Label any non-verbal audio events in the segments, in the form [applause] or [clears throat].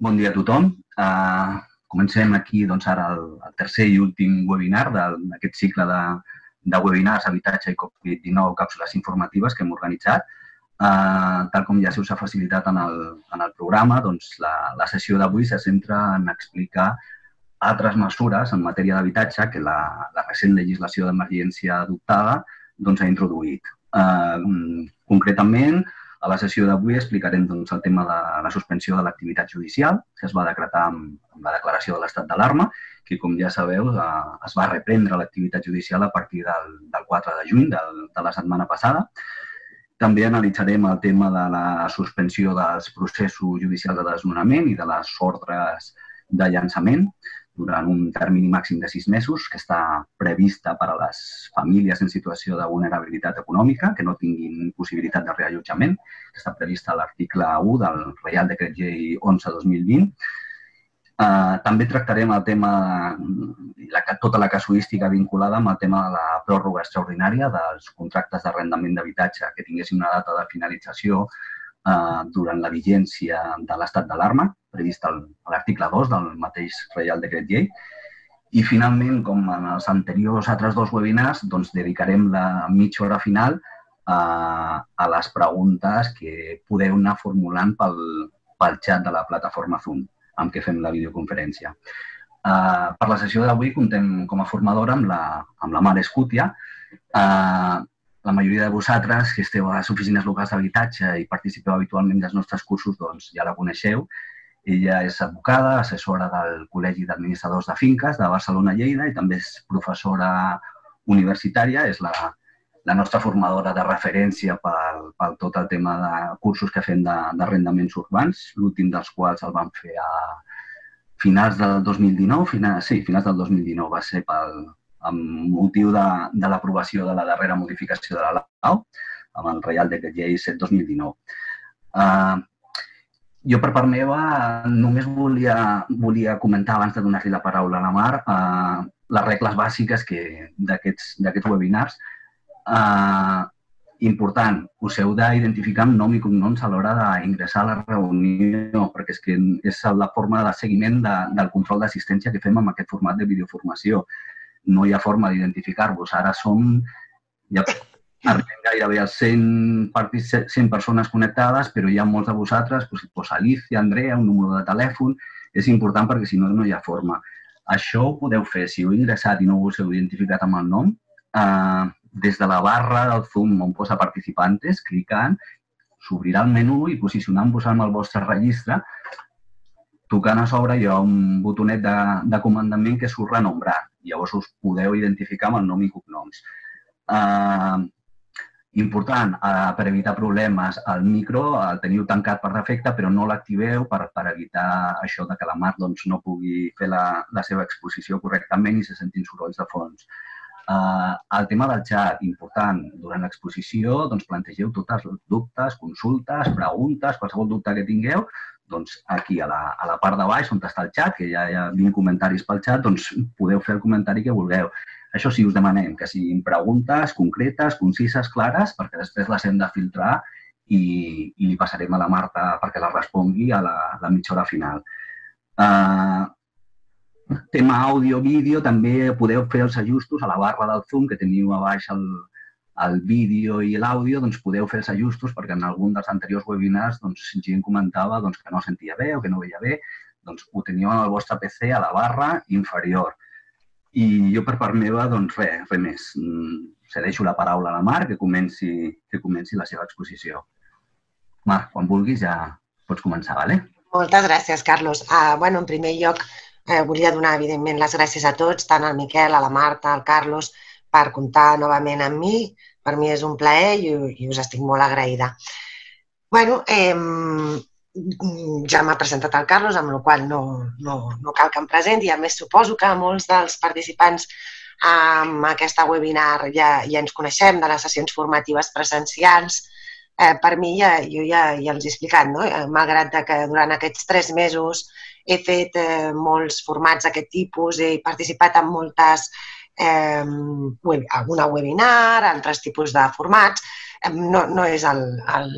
Bon dia a tothom. Uh, comencem aquí doncs, ara el, el tercer i últim webinar d'aquest cicle de, de webinars Habitatge i Covid-19 càpsules informatives que hem organitzat. Uh, tal com ja se us ha facilitat en el, en el programa, doncs la, la sessió d'avui se centra en explicar altres mesures en matèria d'habitatge que la, la recent legislació d'emergència adoptada doncs, ha introduït. Uh, concretament, a la sessió d'avui explicarem doncs, el tema de la suspensió de l'activitat judicial, que es va decretar amb, amb la declaració de l'estat d'alarma, que, com ja sabeu, eh, es va reprendre l'activitat judicial a partir del, del 4 de juny del, de la setmana passada. També analitzarem el tema de la suspensió dels processos judicials de desnonament i de les ordres de llançament durant un termini màxim de sis mesos que està prevista per a les famílies en situació de vulnerabilitat econòmica que no tinguin possibilitat de reallotjament, que està prevista a l'article 1 del Reial Decret Llei 11-2020. Uh, eh, també tractarem el tema, la, tota la casuística vinculada amb el tema de la pròrroga extraordinària dels contractes d'arrendament d'habitatge que tinguessin una data de finalització eh, durant la vigència de l'estat d'alarma, previst a l'article 2 del mateix Reial Decret Llei. I finalment, com en els anteriors altres dos webinars, doncs dedicarem la mitja hora final a, a les preguntes que podeu anar formulant pel, pel xat de la plataforma Zoom amb què fem la videoconferència. Uh, per la sessió d'avui contem com a formadora amb la, amb la Mar Escútia. Uh, la majoria de vosaltres que esteu a les oficines locals d'habitatge i participeu habitualment dels nostres cursos, doncs ja la coneixeu. Ella és advocada, assessora del Col·legi d'Administradors de Finques de Barcelona-Lleida i també és professora universitària, és la, la nostra formadora de referència pel, pel tot el tema de cursos que fem d'arrendaments urbans, l'últim dels quals el vam fer a finals del 2019, final, sí, finals del 2019 va ser pel, amb motiu de, de l'aprovació de la darrera modificació de la LAU, amb el Reial Decret Llei 7-2019. Uh, ah, jo, per part meva, només volia, volia comentar, abans de donar-li la paraula a la Mar, uh, les regles bàsiques d'aquests webinars. Uh, important, us heu d'identificar amb nom i cognoms a l'hora d'ingressar a la reunió, perquè és que és la forma de seguiment de, del control d'assistència que fem amb aquest format de videoformació no hi ha forma d'identificar-vos. Ara som, ja [laughs] arribem gairebé a 100, 100 persones connectades, però hi ha molts de vosaltres, doncs, pues Alicia, Andrea, un número de telèfon, és important perquè si no, no hi ha forma. Això ho podeu fer si heu ingressat i no us heu identificat amb el nom, eh, des de la barra del Zoom on posa participantes, clicant, s'obrirà el menú i posicionant-vos amb el vostre registre, tocant a sobre hi ha un botonet de, de comandament que surt renombrar Llavors us podeu identificar amb el nom i cognoms. Uh, important, uh, per evitar problemes, el micro el teniu tancat per defecte, però no l'activeu per, per evitar això de que la Mar doncs, no pugui fer la, la seva exposició correctament i se sentin sorolls de fons. Uh, el tema del xat, important, durant l'exposició doncs, plantegeu tots els dubtes, consultes, preguntes, qualsevol dubte que tingueu, doncs aquí a la, a la part de baix on està el xat, que ja hi ha 20 comentaris pel xat, doncs podeu fer el comentari que vulgueu. Això sí, us demanem que siguin preguntes concretes, concises, clares, perquè després les hem de filtrar i, i li passarem a la Marta perquè la respongui a la, a la mitja hora final. Uh, tema àudio-vídeo, també podeu fer els ajustos a la barra del Zoom que teniu a baix el, el vídeo i l'àudio doncs, podeu fer els ajustos perquè en algun dels anteriors webinars doncs, gent comentava doncs, que no sentia bé o que no veia bé, doncs ho teniu al vostre PC a la barra inferior. I jo per part meva, doncs res, res més. Mm, cedeixo la paraula a la Mar que comenci, que comenci la seva exposició. Mar, quan vulguis ja pots començar, ¿vale? Moltes gràcies, Carlos. Uh, bueno, en primer lloc, eh, volia donar, evidentment, les gràcies a tots, tant al Miquel, a la Marta, al Carlos, per comptar novament amb mi. Per mi és un plaer i, i us estic molt agraïda. bueno, eh, ja m'ha presentat el Carlos, amb la qual no, no, no cal que em presenti. A més, suposo que molts dels participants amb aquesta webinar ja, ja ens coneixem de les sessions formatives presencials. Eh, per mi, ja, jo ja, ja els he explicat, no? Eh, malgrat que durant aquests tres mesos he fet eh, molts formats d'aquest tipus, he participat en moltes eh, alguna webinar, altres tipus de formats. Eh, no, no és el, el,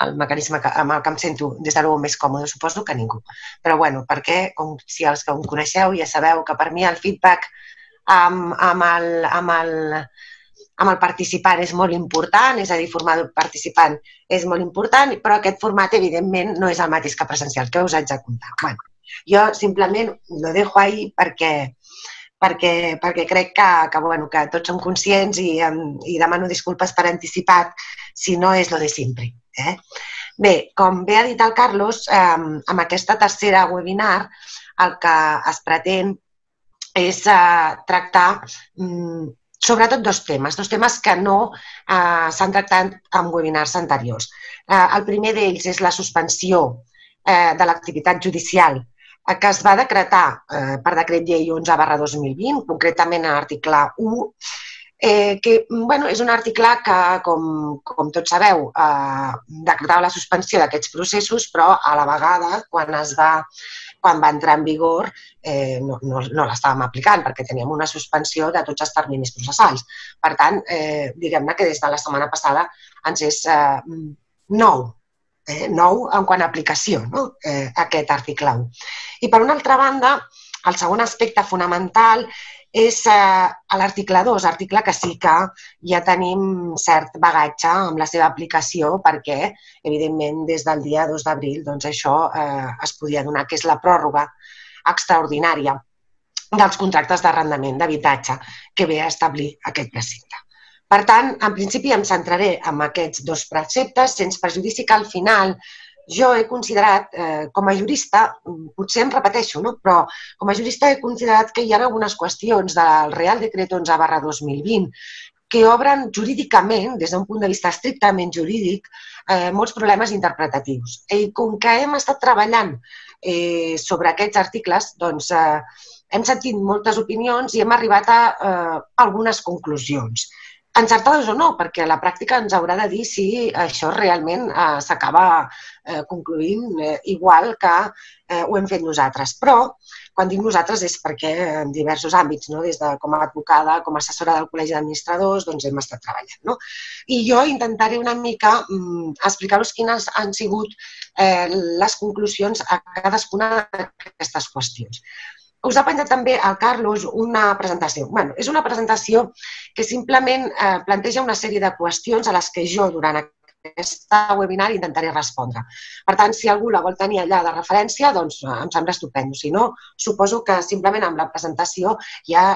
el mecanisme que, amb el que em sento des de l'ou més còmode, suposo que ningú. Però bueno, perquè, com si els que em coneixeu ja sabeu que per mi el feedback amb, amb, el, amb, el, amb el participant és molt important, és a dir, formar el participant és molt important, però aquest format, evidentment, no és el mateix que presencial, que us haig de comptar. Bueno, jo simplement lo dejo ahí perquè, perquè, perquè crec que, que, bueno, que tots som conscients i, i demano disculpes per anticipat si no és lo de sempre. Eh? Bé, com bé ha dit el Carlos, eh, amb aquesta tercera webinar el que es pretén és eh, tractar mm, sobretot dos temes, dos temes que no eh, s'han tractat en webinars anteriors. Eh, el primer d'ells és la suspensió eh, de l'activitat judicial que es va decretar eh, per decret llei 11 barra 2020, concretament en l'article 1, eh, que bueno, és un article que, com, com tots sabeu, eh, decretava la suspensió d'aquests processos, però a la vegada, quan es va quan va entrar en vigor eh, no, no, no l'estàvem aplicant perquè teníem una suspensió de tots els terminis processals. Per tant, eh, diguem-ne que des de la setmana passada ens és eh, nou eh, nou en quant a aplicació, no? eh, aquest article 1. I per una altra banda, el segon aspecte fonamental és eh, l'article 2, article que sí que ja tenim cert bagatge amb la seva aplicació perquè, evidentment, des del dia 2 d'abril doncs això eh, es podia donar, que és la pròrroga extraordinària dels contractes d'arrendament d'habitatge que ve a establir aquest precinte. Per tant, en principi em centraré en aquests dos preceptes, sense prejudici que al final jo he considerat, eh, com a jurista, potser em repeteixo, no? però com a jurista he considerat que hi ha algunes qüestions del Real Decret 11 barra 2020 que obren jurídicament, des d'un punt de vista estrictament jurídic, eh, molts problemes interpretatius. I com que hem estat treballant eh, sobre aquests articles, doncs eh, hem sentit moltes opinions i hem arribat a eh, algunes conclusions encertades o no, perquè la pràctica ens haurà de dir si això realment eh, s'acaba eh, concluint eh, igual que eh, ho hem fet nosaltres. Però, quan dic nosaltres és perquè en diversos àmbits, no? des de com a advocada, com a assessora del Col·legi d'Administradors, doncs hem estat treballant. No? I jo intentaré una mica mm, explicar-vos quines han sigut eh, les conclusions a cadascuna d'aquestes qüestions us ha penjat també al Carlos una presentació. bueno, és una presentació que simplement eh, planteja una sèrie de qüestions a les que jo, durant aquesta webinar, intentaré respondre. Per tant, si algú la vol tenir allà de referència, doncs eh, em sembla estupendo. Si no, suposo que simplement amb la presentació ja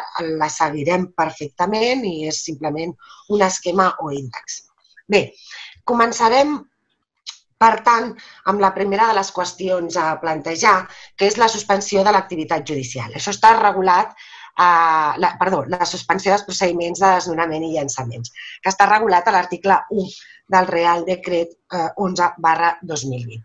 la seguirem perfectament i és simplement un esquema o índex. Bé, començarem per tant, amb la primera de les qüestions a plantejar, que és la suspensió de l'activitat judicial. Això està regulat eh, la, perdó, la suspensió dels procediments de desnonament i llançaments, que està regulat a l'article 1 del Real Decret eh, 11 barra 2020.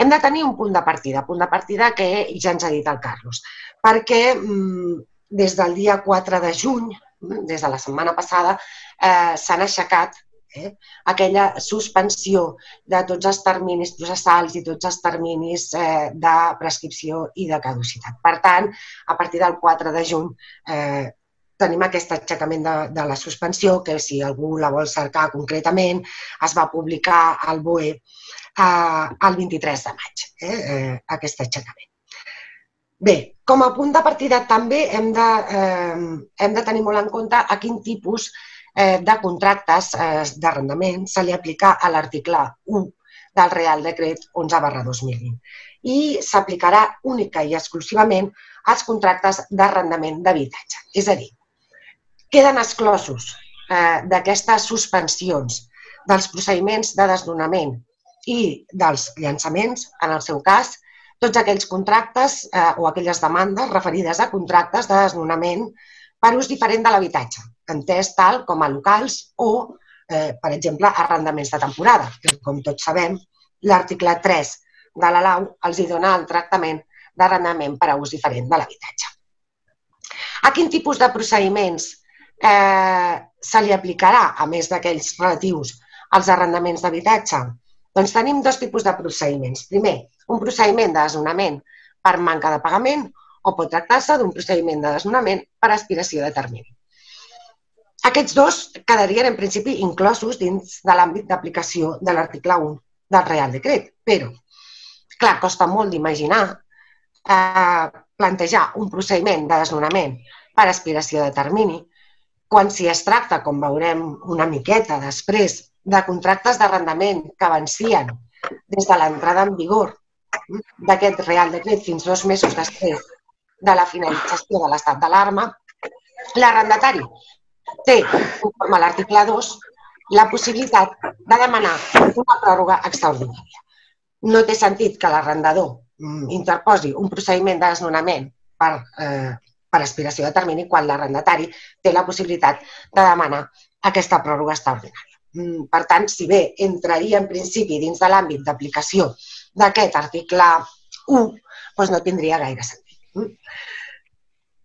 Hem de tenir un punt de partida, punt de partida que ja ens ha dit el Carlos, perquè mm, des del dia 4 de juny, des de la setmana passada, eh, s'han aixecat eh? aquella suspensió de tots els terminis processals i tots els terminis eh, de prescripció i de caducitat. Per tant, a partir del 4 de juny eh, tenim aquest aixecament de, de la suspensió, que si algú la vol cercar concretament, es va publicar al BOE eh, el 23 de maig, eh, eh, aquest aixecament. Bé, com a punt de partida també hem de, eh, hem de tenir molt en compte a quin tipus de contractes eh, d'arrendament se li aplica a l'article 1 del Real Decret 11 barra 2020 i s'aplicarà única i exclusivament als contractes d'arrendament d'habitatge. És a dir, queden exclosos eh, d'aquestes suspensions dels procediments de desnonament i dels llançaments, en el seu cas, tots aquells contractes eh, o aquelles demandes referides a contractes de desnonament per ús diferent de l'habitatge, entès tal com a locals o, eh, per exemple, arrendaments de temporada, que com tots sabem, l'article 3 de la LAU els hi dona el tractament d'arrendament per a ús diferent de l'habitatge. A quin tipus de procediments eh, se li aplicarà, a més d'aquells relatius als arrendaments d'habitatge? Doncs tenim dos tipus de procediments. Primer, un procediment de desnonament per manca de pagament o pot tractar-se d'un procediment de desnonament per aspiració de termini. Aquests dos quedarien en principi inclosos dins de l'àmbit d'aplicació de l'article 1 del Real Decret. Però, clar, costa molt d'imaginar eh, plantejar un procediment de desnonament per aspiració de termini quan si es tracta, com veurem una miqueta després, de contractes d'arrendament que vencien des de l'entrada en vigor d'aquest Real Decret fins dos mesos després de la finalització de l'estat d'alarma, l'arrendatari té, conforme a l'article 2, la possibilitat de demanar una pròrroga extraordinària. No té sentit que l'arrendador interposi un procediment de desnonament per, eh, per aspiració de termini quan l'arrendatari té la possibilitat de demanar aquesta pròrroga extraordinària. Mm, per tant, si bé entraria en principi dins de l'àmbit d'aplicació d'aquest article 1, doncs no tindria gaire sentit.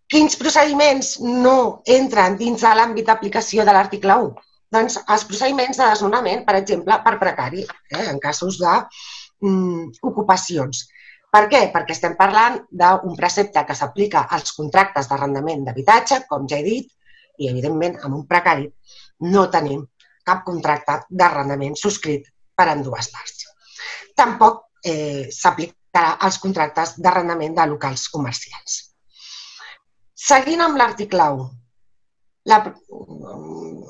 Quins procediments no entren dins de l'àmbit d'aplicació de l'article 1? Doncs els procediments de desnonament, per exemple, per precari, eh, en casos d'ocupacions. Mm, per què? Perquè estem parlant d'un precepte que s'aplica als contractes d'arrendament d'habitatge, com ja he dit, i evidentment amb un precari no tenim cap contracte d'arrendament subscrit per dues parts. Tampoc eh, s'aplicarà als contractes d'arrendament de locals comercials. Seguint amb l'article 1, la,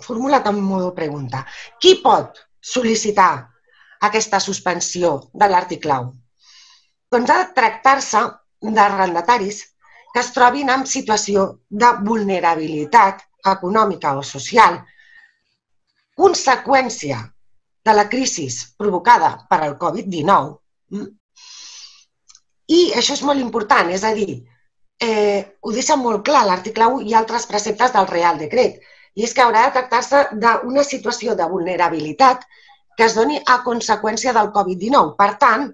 formulat en modo pregunta, qui pot sol·licitar aquesta suspensió de l'article 1? Doncs ha de tractar-se d'arrendataris que es trobin en situació de vulnerabilitat econòmica o social, conseqüència de la crisi provocada per al Covid-19. I això és molt important, és a dir, eh, ho deixa molt clar l'article 1 i altres preceptes del Real Decret, i és que haurà de tractar-se d'una situació de vulnerabilitat que es doni a conseqüència del Covid-19. Per tant,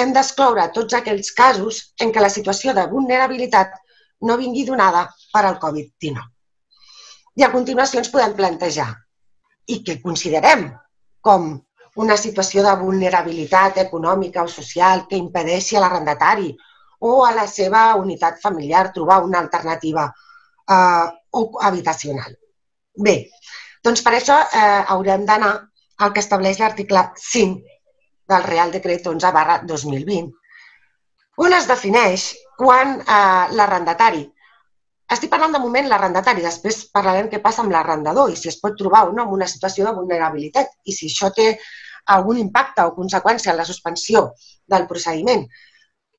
hem d'excloure tots aquells casos en què la situació de vulnerabilitat no vingui donada per al Covid-19. I a continuació ens podem plantejar i que considerem com una situació de vulnerabilitat econòmica o social que impedeixi a l'arrendatari o a la seva unitat familiar trobar una alternativa eh, habitacional. Bé, doncs per això eh, haurem d'anar al que estableix l'article 5 del Real Decret 11 barra 2020, on es defineix quan eh, l'arrendatari, estic parlant de moment l'arrendatari, després parlarem què passa amb l'arrendador i si es pot trobar o no en una situació de vulnerabilitat i si això té algun impacte o conseqüència en la suspensió del procediment.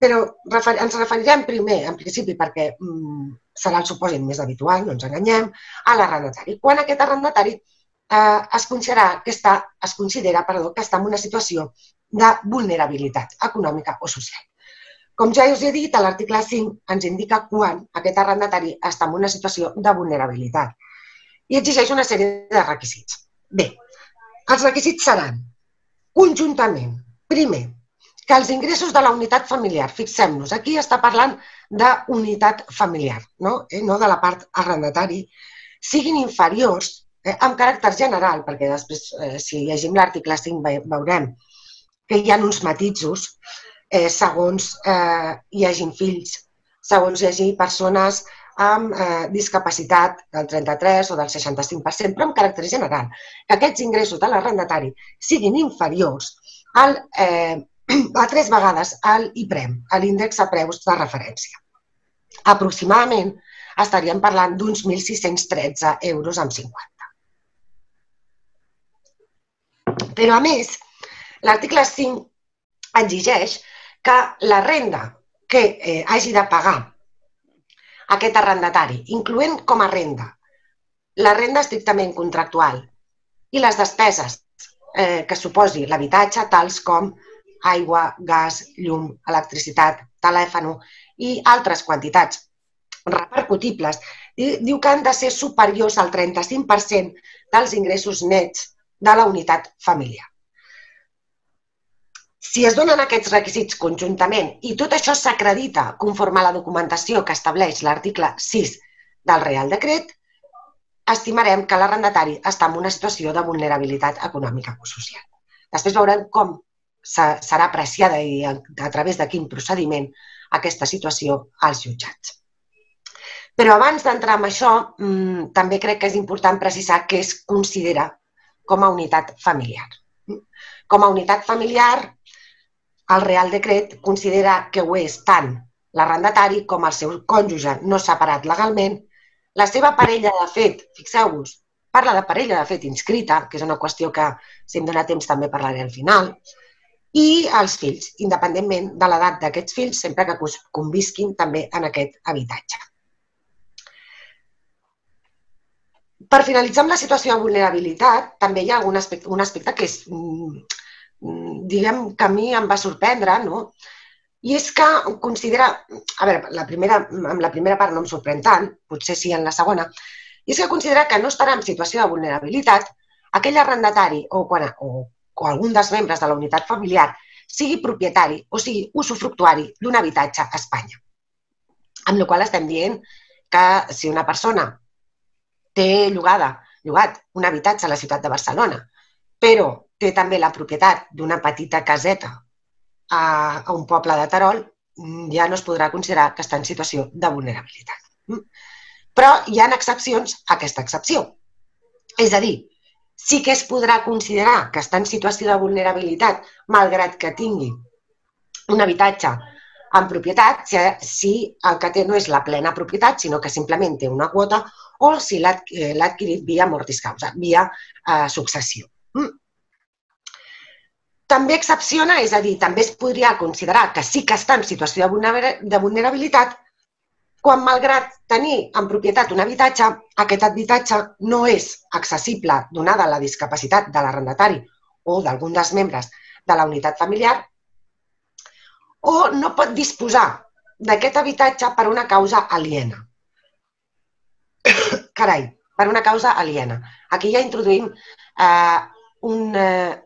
Però refer ens referirem primer, en principi, perquè mm, serà el supòsit més habitual, no ens enganyem, a l'arrendatari. Quan aquest arrendatari eh, es, considera que està, es considera perdó, que està en una situació de vulnerabilitat econòmica o social. Com ja us he dit, l'article 5 ens indica quan aquest arrendatari està en una situació de vulnerabilitat i exigeix una sèrie de requisits. Bé, els requisits seran conjuntament, primer, que els ingressos de la unitat familiar, fixem-nos, aquí està parlant d'unitat familiar, no? Eh, no de la part arrendatari, siguin inferiors eh, amb caràcter general, perquè després, eh, si llegim l'article 5, veurem que hi ha uns matisos eh, segons eh, hi hagin fills, segons hi hagi persones amb eh, discapacitat del 33 o del 65%, però amb caràcter general, que aquests ingressos de l'arrendatari siguin inferiors al, eh, [clears throat] a tres vegades al IPREM, a l'índex a preus de referència. Aproximadament estaríem parlant d'uns 1.613 euros amb 50. Però, a més, L'article 5 exigeix que la renda que eh, hagi de pagar aquest arrendatari, incloent com a renda la renda estrictament contractual i les despeses eh, que suposi l'habitatge, tals com aigua, gas, llum, electricitat, telèfon i altres quantitats repercutibles, diu que han de ser superiors al 35% dels ingressos nets de la unitat familiar. Si es donen aquests requisits conjuntament i tot això s'acredita conforme a la documentació que estableix l'article 6 del Real Decret, estimarem que l'arrendatari està en una situació de vulnerabilitat econòmica o social. Després veurem com serà apreciada i a través de quin procediment aquesta situació als jutjats. Però abans d'entrar en això, mmm, també crec que és important precisar què es considera com a unitat familiar. Com a unitat familiar, el Real Decret considera que ho és tant l'arrendatari com el seu cònjuge no separat legalment, la seva parella de fet, fixeu-vos, parla de parella de fet inscrita, que és una qüestió que, si em dóna temps, també parlaré al final, i els fills, independentment de l'edat d'aquests fills, sempre que convisquin també en aquest habitatge. Per finalitzar amb la situació de vulnerabilitat, també hi ha un aspecte, un aspecte que és, mm, diguem, que a mi em va sorprendre, no? I és que considera, a veure, la primera, amb la primera part no em sorprèn tant, potser sí en la segona, i és que considera que no estarà en situació de vulnerabilitat aquell arrendatari o, quan, o o algun dels membres de la unitat familiar sigui propietari o sigui usufructuari d'un habitatge a Espanya. Amb la qual estem dient que si una persona té llogada, llogat un habitatge a la ciutat de Barcelona, però té també la propietat d'una petita caseta a, a un poble de Terol, ja no es podrà considerar que està en situació de vulnerabilitat. Però hi ha excepcions a aquesta excepció. És a dir, sí que es podrà considerar que està en situació de vulnerabilitat, malgrat que tingui un habitatge en propietat, si, si el que té no és la plena propietat, sinó que simplement té una quota, o si l'ha eh, adquirit via mortis causa, via eh, successió. També excepciona, és a dir, també es podria considerar que sí que està en situació de vulnerabilitat quan, malgrat tenir en propietat un habitatge, aquest habitatge no és accessible donada la discapacitat de l'arrendatari o d'algun dels membres de la unitat familiar, o no pot disposar d'aquest habitatge per una causa aliena. [coughs] Carai, per una causa aliena. Aquí ja introduïm eh, un, eh,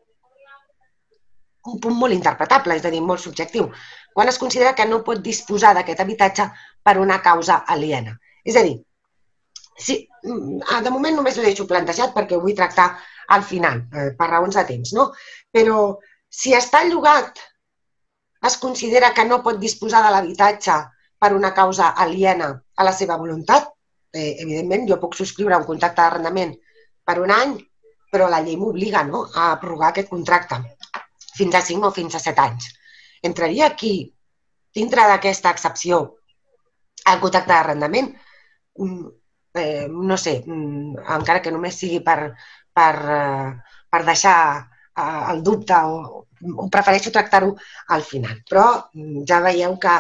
un punt molt interpretable, és a dir, molt subjectiu quan es considera que no pot disposar d'aquest habitatge per una causa aliena. És a dir, si, mm, de moment només ho deixo plantejat perquè ho vull tractar al final, eh, per raons de temps, no? Però si està llogat, es considera que no pot disposar de l'habitatge per una causa aliena a la seva voluntat, eh, evidentment jo puc subscriure un contracte d'arrendament per un any, però la llei m'obliga no, a prorrogar aquest contracte fins a 5 o fins a 7 anys entraria aquí, dintre d'aquesta excepció, el contracte d'arrendament? Mm, eh, no sé, mm, encara que només sigui per, per, eh, per deixar eh, el dubte o, o prefereixo tractar-ho al final. Però mm, ja veieu que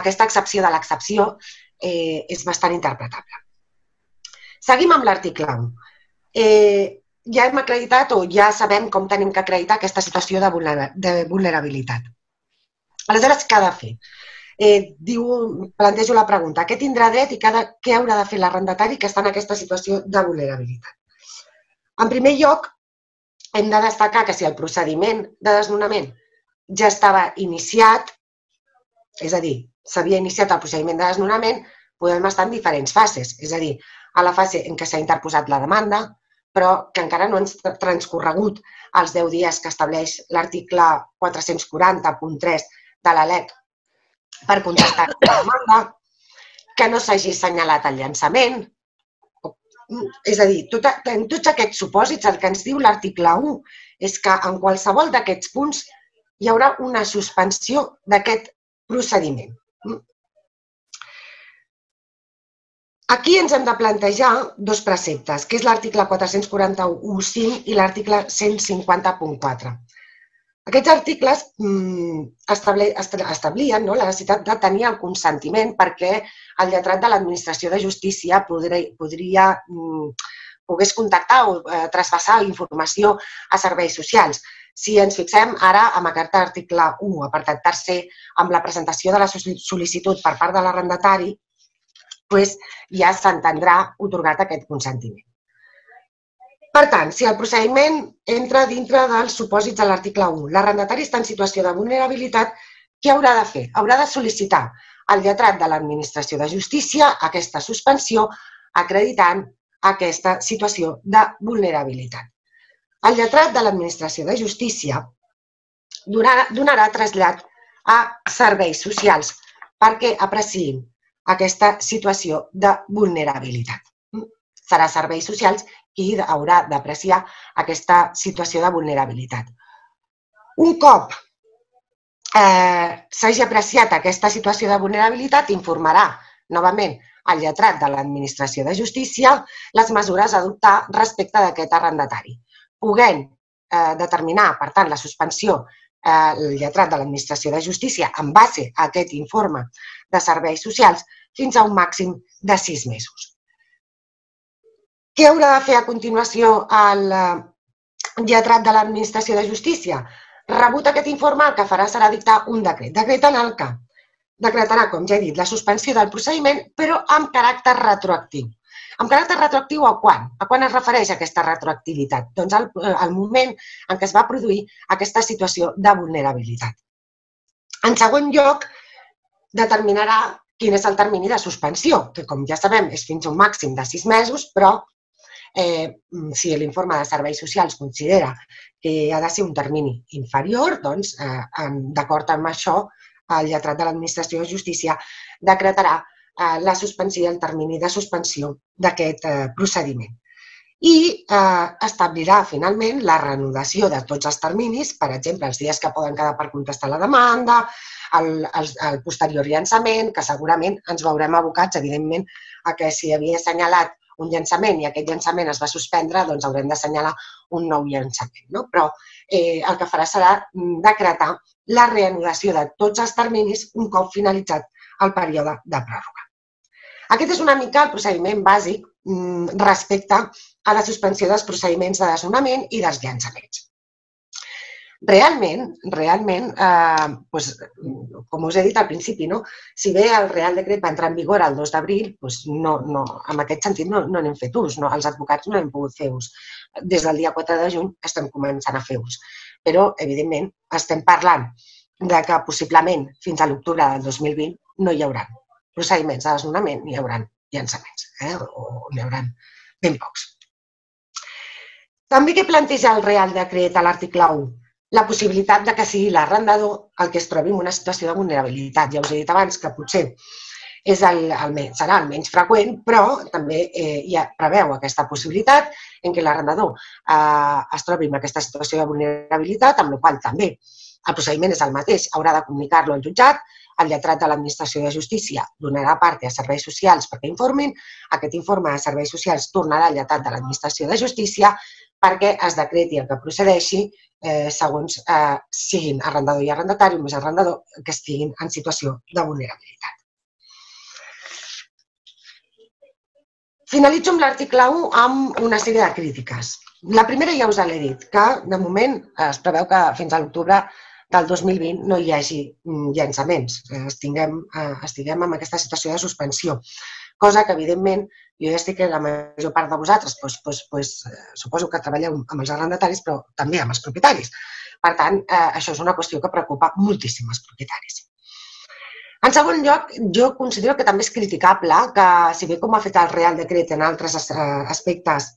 aquesta excepció de l'excepció eh, és bastant interpretable. Seguim amb l'article 1. Eh, ja hem acreditat o ja sabem com tenim que acreditar aquesta situació de vulnerabilitat. Aleshores, què ha de fer? Eh, diu, plantejo la pregunta, què tindrà dret i cada, què haurà de fer l'arrendatari que està en aquesta situació de vulnerabilitat? En primer lloc, hem de destacar que si el procediment de desnonament ja estava iniciat, és a dir, s'havia iniciat el procediment de desnonament, podem estar en diferents fases. És a dir, a la fase en què s'ha interposat la demanda, però que encara no han transcorregut els 10 dies que estableix l'article 440.3 de la LEC per contestar [coughs] la demanda, que no s'hagi assenyalat el llançament. És a dir, tot, en tots aquests supòsits, el que ens diu l'article 1 és que en qualsevol d'aquests punts hi haurà una suspensió d'aquest procediment. Aquí ens hem de plantejar dos preceptes, que és l'article 441.5 i l'article 150.4. Aquests articles mm, establien no, la necessitat de tenir el consentiment perquè el lletrat de l'Administració de Justícia podria, podria mm, pogués contactar o eh, traspassar informació a serveis socials. Si ens fixem ara amb aquest article 1, apartat tercer, amb la presentació de la sol·licitud per part de l'arrendatari, doncs ja s'entendrà otorgat aquest consentiment. Per tant, si el procediment entra dintre dels supòsits de l'article 1, l'arrendatari està en situació de vulnerabilitat, què haurà de fer? Haurà de sol·licitar al lletrat de l'Administració de Justícia aquesta suspensió acreditant aquesta situació de vulnerabilitat. El lletrat de l'Administració de Justícia donarà, donarà trasllat a serveis socials perquè apreciïn aquesta situació de vulnerabilitat. Serà serveis socials qui haurà d'apreciar aquesta situació de vulnerabilitat. Un cop eh, s'hagi apreciat aquesta situació de vulnerabilitat, informarà novament al lletrat de l'Administració de Justícia les mesures a adoptar respecte d'aquest arrendatari, poguent eh, determinar, per tant, la suspensió eh, el lletrat de l'Administració de Justícia en base a aquest informe de serveis socials fins a un màxim de sis mesos. Què haurà de fer a continuació el eh, lletrat de l'Administració de Justícia? Rebut aquest informe, el que farà serà dictar un decret. Decret en el que decretarà, com ja he dit, la suspensió del procediment, però amb caràcter retroactiu. Amb caràcter retroactiu a quan? A quan es refereix aquesta retroactivitat? Doncs al, al moment en què es va produir aquesta situació de vulnerabilitat. En segon lloc, determinarà quin és el termini de suspensió, que com ja sabem és fins a un màxim de sis mesos, però eh, si l'informe de serveis socials considera que ha de ser un termini inferior, doncs, eh, d'acord amb això, el lletrat de l'Administració de Justícia decretarà eh, la suspensió, el termini de suspensió d'aquest eh, procediment. I eh, establirà finalment la reanudació de tots els terminis, per exemple, els dies que poden quedar per contestar la demanda, el, el, el posterior llançament, que segurament ens veurem abocats, evidentment, a que si havia assenyalat un llançament i aquest llançament es va suspendre, doncs haurem d'assenyalar un nou llançament. No? Però eh, el que farà serà decretar la reanudació de tots els terminis un cop finalitzat el període de pròrroga. Aquest és una mica el procediment bàsic mm, respecte a la suspensió dels procediments de desnonament i dels llançaments. Realment, realment, eh, doncs, com us he dit al principi, no? si bé el Real Decret va entrar en vigor el 2 d'abril, doncs no, no, en aquest sentit no n'hem no fet ús, no? els advocats no hem pogut fer ús. Des del dia 4 de juny estem començant a fer ús. Però, evidentment, estem parlant de que possiblement fins a l'octubre del 2020 no hi haurà procediments de desnonament, ni hi haurà llançaments, eh? o n'hi haurà ben pocs. També que planteja el Real Decret a l'article 1 la possibilitat de que sigui l'arrendador el que es trobi en una situació de vulnerabilitat. Ja us he dit abans que potser és el, el, serà el menys freqüent, però també eh, ja preveu aquesta possibilitat en què l'arrendador eh, es trobi en aquesta situació de vulnerabilitat, amb la qual també el procediment és el mateix, haurà de comunicar-lo al jutjat, el lletrat de l'Administració de Justícia donarà part a serveis socials perquè informin, aquest informe de serveis socials tornarà al lletrat de l'Administració de Justícia perquè es decreti el que procedeixi eh, segons eh, siguin arrendador i arrendatari o més arrendador que estiguin en situació de vulnerabilitat. Finalitzo amb l'article 1 amb una sèrie de crítiques. La primera ja us l'he dit, que de moment es preveu que fins a l'octubre del 2020 no hi hagi mm, llançaments, estiguem, eh, estiguem en aquesta situació de suspensió cosa que, evidentment, jo ja estic que la major part de vosaltres doncs, doncs, doncs, suposo que treballeu amb els arrendataris, però també amb els propietaris. Per tant, eh, això és una qüestió que preocupa moltíssim els propietaris. En segon lloc, jo considero que també és criticable que, si bé com ha fet el Real Decret en altres eh, aspectes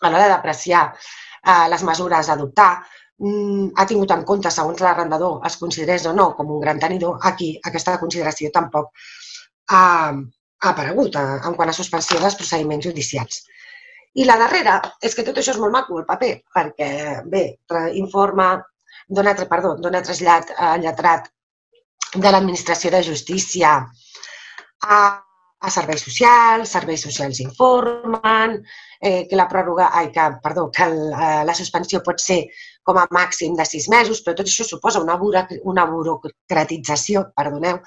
a l'hora d'apreciar eh, les mesures a adoptar, ha tingut en compte, segons l'arrendador es considerés o no com un gran tenidor, aquí aquesta consideració tampoc ha, ha aparegut en quant a suspensió dels procediments judicials. I la darrera és que tot això és molt maco, el paper, perquè, bé, informa, dona, perdó, dona trasllat al lletrat de l'Administració de Justícia a, a serveis socials, serveis socials informen, eh, que la pròrroga, ai, que, perdó, que el, eh, la suspensió pot ser com a màxim de sis mesos, però tot això suposa una, una burocratització, perdoneu,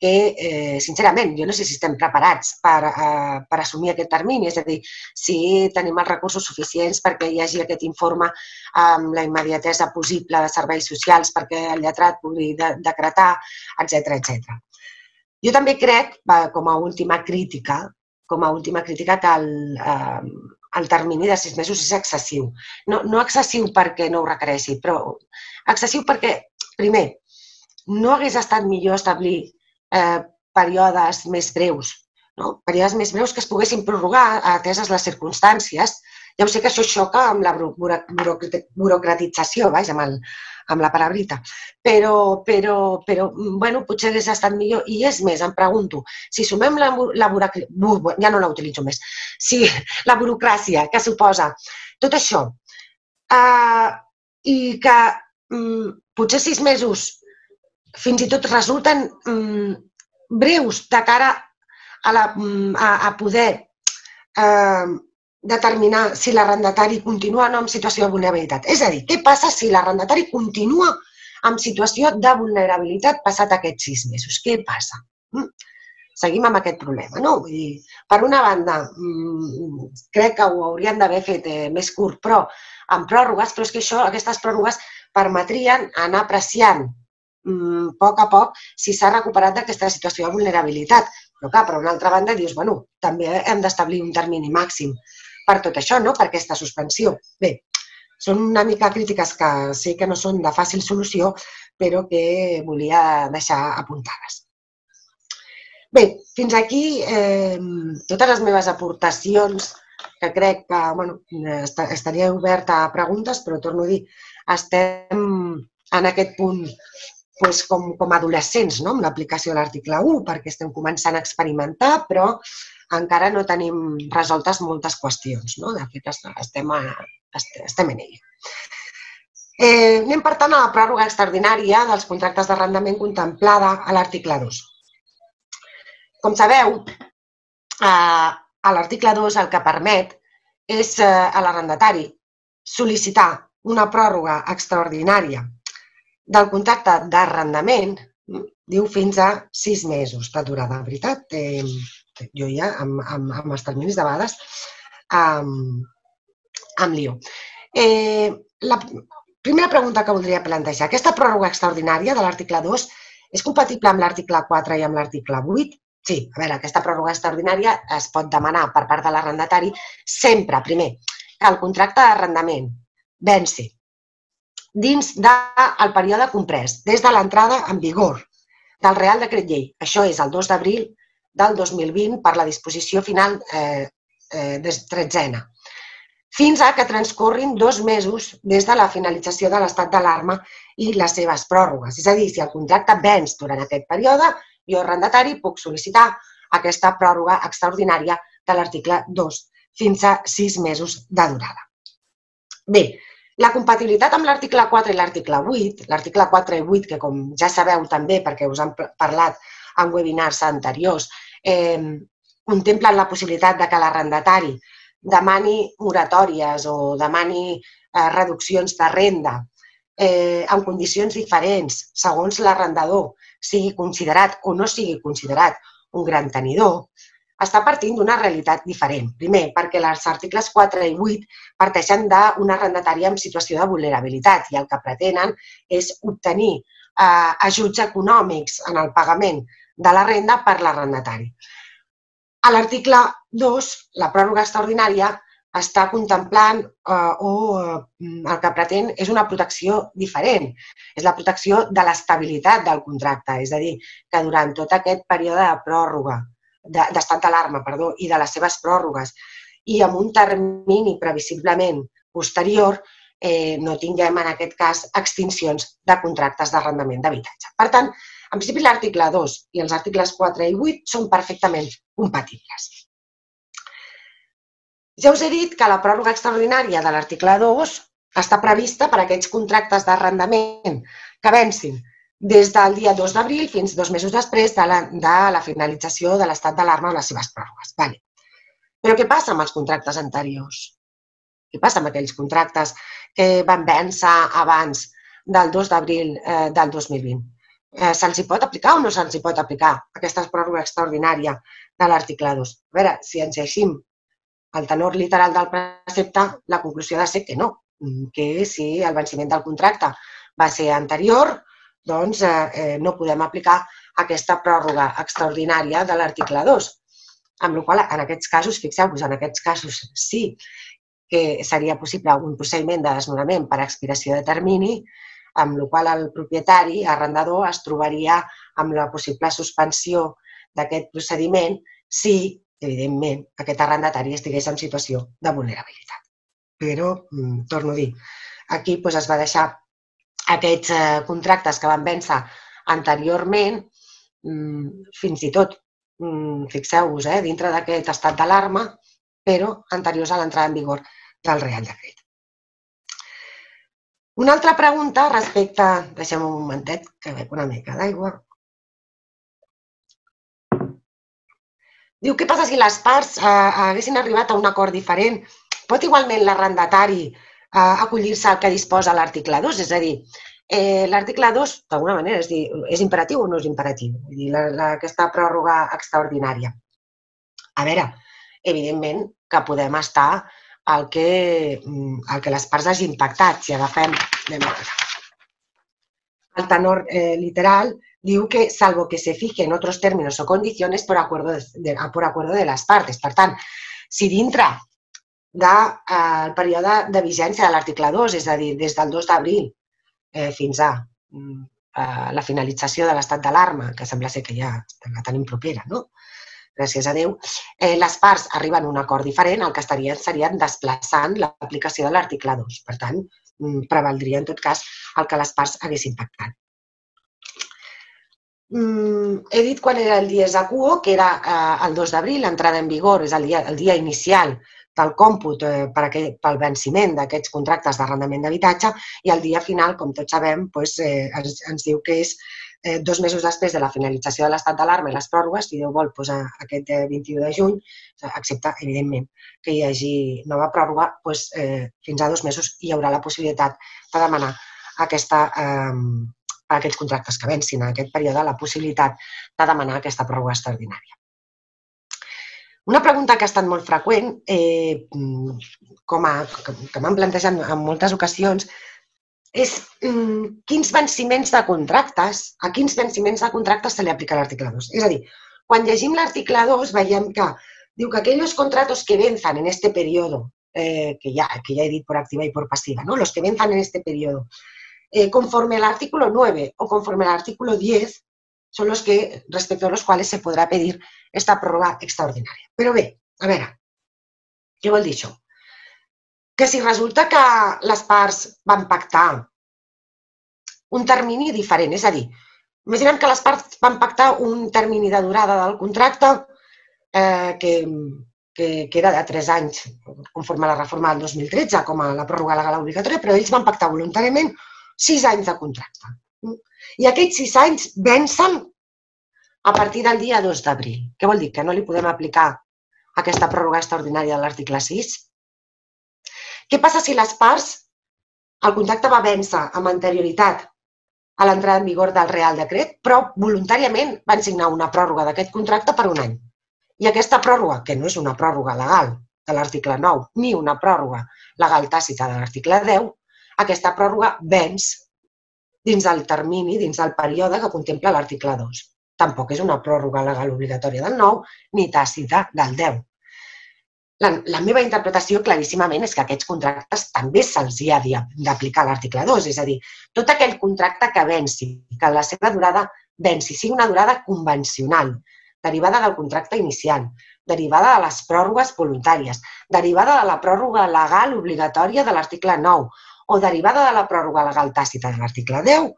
que, eh, sincerament, jo no sé si estem preparats per, eh, per assumir aquest termini, és a dir, si tenim els recursos suficients perquè hi hagi aquest informe amb la immediatesa possible de serveis socials perquè el lletrat pugui de, decretar, etc etc. Jo també crec, com a última crítica, com a última crítica que el, eh, el termini de sis mesos és excessiu. No, no excessiu perquè no ho requereixi, però excessiu perquè, primer, no hagués estat millor establir eh, períodes més breus, no? períodes més breus que es poguessin prorrogar ateses les circumstàncies. Ja ho sé que això xoca amb la burocratització, vaja, amb, el, amb la parabrita, però, però, però bueno, potser hauria estat millor. I és més, em pregunto, si sumem la, la ja no la utilitzo més, si [laughs] la burocràcia que suposa tot això eh, i que mm, potser sis mesos fins i tot resulten mm, breus de cara a, la, mm, a, a poder eh, determinar si l'arrendatari continua o no en situació de vulnerabilitat. És a dir, què passa si l'arrendatari continua en situació de vulnerabilitat passat aquests sis mesos? Què passa? Mm? Seguim amb aquest problema, no? Vull dir, per una banda, mmm, crec que ho hauríem d'haver fet eh, més curt, però amb pròrrogues, però és que això, aquestes pròrrogues permetrien anar apreciant mmm, a poc a poc si s'ha recuperat d'aquesta situació de vulnerabilitat. Però clar, per una altra banda dius, bueno, també hem d'establir un termini màxim per tot això, no? per aquesta suspensió. Bé, són una mica crítiques que sé que no són de fàcil solució, però que volia deixar apuntades. Bé, fins aquí eh, totes les meves aportacions, que crec que bueno, estaria oberta a preguntes, però torno a dir, estem en aquest punt doncs, com, com adolescents no? amb l'aplicació de l'article 1, perquè estem començant a experimentar, però encara no tenim resoltes moltes qüestions. No? De fet, estem, a, estem en ell. Eh, anem, per tant, a la pròrroga extraordinària dels contractes d'arrendament contemplada a l'article 2. Com sabeu, a l'article 2 el que permet és eh, a l'arrendatari sol·licitar una pròrroga extraordinària del contracte d'arrendament, diu fins a sis mesos de durada. De veritat, eh, jo ja amb, amb, amb els terminis de vegades amb, amb lío. Eh, la primera pregunta que voldria plantejar. Aquesta pròrroga extraordinària de l'article 2 és compatible amb l'article 4 i amb l'article 8? Sí, a veure, aquesta pròrroga extraordinària es pot demanar per part de l'arrendatari sempre, primer, que el contracte d'arrendament venci dins del període comprès, des de l'entrada en vigor del Real Decret Llei. Això és el 2 d'abril del 2020 per la disposició final eh, eh, de tretzena, fins a que transcorrin dos mesos des de la finalització de l'estat d'alarma i les seves pròrrogues. És a dir, si el contracte venç durant aquest període, jo, arrendatari, puc sol·licitar aquesta pròrroga extraordinària de l'article 2 fins a 6 mesos de durada. Bé, la compatibilitat amb l'article 4 i l'article 8, l'article 4 i 8, que com ja sabeu també perquè us han parlat en webinars anteriors, eh, contemplen la possibilitat de que l'arrendatari demani moratòries o demani eh, reduccions de renda eh, en condicions diferents segons l'arrendador sigui considerat o no sigui considerat un gran tenidor, està partint d'una realitat diferent. Primer, perquè els articles 4 i 8 parteixen d'una arrendatària en situació de vulnerabilitat i el que pretenen és obtenir eh, ajuts econòmics en el pagament de la renda per l'arrendatari. A l'article 2, la pròrroga extraordinària està contemplant eh, o eh, el que pretén és una protecció diferent. És la protecció de l'estabilitat del contracte, és a dir, que durant tot aquest període de pròrroga, d'estat de, d'alarma, perdó, i de les seves pròrrogues, i amb un termini previsiblement posterior, eh, no tinguem, en aquest cas, extincions de contractes d'arrendament d'habitatge. Per tant, en principi, l'article 2 i els articles 4 i 8 són perfectament compatibles. Ja us he dit que la pròrroga extraordinària de l'article 2 està prevista per a aquells contractes d'arrendament que vencin des del dia 2 d'abril fins dos mesos després de la, de la finalització de l'estat d'alarma o les seves pròrrogues. Vale. Però què passa amb els contractes anteriors? Què passa amb aquells contractes que van vèncer abans del 2 d'abril eh, del 2020? Eh, se'ls hi pot aplicar o no se'ls hi pot aplicar aquesta pròrroga extraordinària de l'article 2? A veure, si ens llegim el tenor literal del precepte, la conclusió ha de ser que no, que si el venciment del contracte va ser anterior, doncs eh, eh, no podem aplicar aquesta pròrroga extraordinària de l'article 2. Amb la qual en aquests casos, fixeu-vos, en aquests casos sí que seria possible un procediment de desnonament per expiració de termini, amb la qual el propietari, arrendador, es trobaria amb la possible suspensió d'aquest procediment si evidentment, aquest arrendatari estigués en situació de vulnerabilitat. Però, mm, torno a dir, aquí doncs, es va deixar aquests eh, contractes que van vèncer anteriorment, mm, fins i tot, mm, fixeu-vos, eh, dintre d'aquest estat d'alarma, però anteriors a l'entrada en vigor del Real Decret. Una altra pregunta respecte... Deixem un momentet, que bec una mica d'aigua. Diu, què passa si les parts eh, haguessin arribat a un acord diferent? Pot igualment l'arrendatari eh, acollir-se al que disposa l'article 2? És a dir, eh, l'article 2, d'alguna manera, és, dir, és imperatiu o no és imperatiu? Vull dir, la, la, aquesta pròrroga extraordinària. A veure, evidentment que podem estar al que, mm, al que les parts hagin pactat. Si agafem el tenor eh, literal, diu que salvo que se fije en otros términos o condiciones por acuerdo de, de, por acuerdo de les parts. Per tant, si dintre del de, eh, període de vigència de l'article 2, és a dir, des del 2 d'abril eh, fins a eh, la finalització de l'estat d'alarma, que sembla ser que ja la tenim propera, no? Gràcies a Déu, eh, les parts arriben a un acord diferent, el que estarien serien desplaçant l'aplicació de l'article 2. Per tant, mm, prevaldria en tot cas el que les parts haguessin pactat. Mm, he dit quan era el dies a quo, que era eh, el 2 d'abril, l'entrada en vigor, és el dia, el dia inicial del còmput eh, per aquell, pel venciment d'aquests contractes d'arrendament d'habitatge i el dia final, com tots sabem, doncs, eh, ens, ens diu que és eh, dos mesos després de la finalització de l'estat d'alarma i les pròrrogues, si Déu vol, doncs, aquest eh, 21 de juny, excepte, evidentment, que hi hagi nova pròrroga, doncs, eh, fins a dos mesos hi haurà la possibilitat de demanar aquesta, eh, aquests contractes que vencin en aquest període la possibilitat de demanar aquesta pròrroga extraordinària. Una pregunta que ha estat molt freqüent, eh, com a, que m'han plantejat en moltes ocasions, és mm, quins venciments a quins venciments de se li aplica l'article 2. És a dir, quan llegim l'article 2 veiem que que aquells contratos que venzan en este periodo, eh, que, ya, que ya he dit por activa y por pasiva, ¿no? los que venzan en este periodo, eh, conforme al artículo 9 o conforme al artículo 10 son los que, respecto a los cuales se podrà pedir esta pròrroga extraordinària. Però bé, a veure, què vol això? Que si resulta que les parts van pactar un termini diferent, és a dir, imaginem que les parts van pactar un termini de durada del contracte eh, que, que, que era de 3 anys, conforme a la reforma del 2013, com a la pròrroga legal obligatòria, però ells van pactar voluntàriament sis anys de contracte. I aquests sis anys vencen a partir del dia 2 d'abril. Què vol dir? Que no li podem aplicar aquesta pròrroga extraordinària de l'article 6? Què passa si les parts, el contracte va vèncer amb anterioritat a l'entrada en vigor del Real Decret, però voluntàriament van signar una pròrroga d'aquest contracte per un any. I aquesta pròrroga, que no és una pròrroga legal de l'article 9, ni una pròrroga legal tàcita de l'article 10, aquesta pròrroga venç dins del termini, dins del període que contempla l'article 2. Tampoc és una pròrroga legal obligatòria del 9 ni tàcita del 10. La, la meva interpretació claríssimament és que aquests contractes també se'ls ha d'aplicar l'article 2, és a dir, tot aquell contracte que venci, que la seva durada venci, sigui una durada convencional, derivada del contracte inicial, derivada de les pròrrogues voluntàries, derivada de la pròrroga legal obligatòria de l'article 9 o derivada de la pròrroga legal tàcita de l'article 10,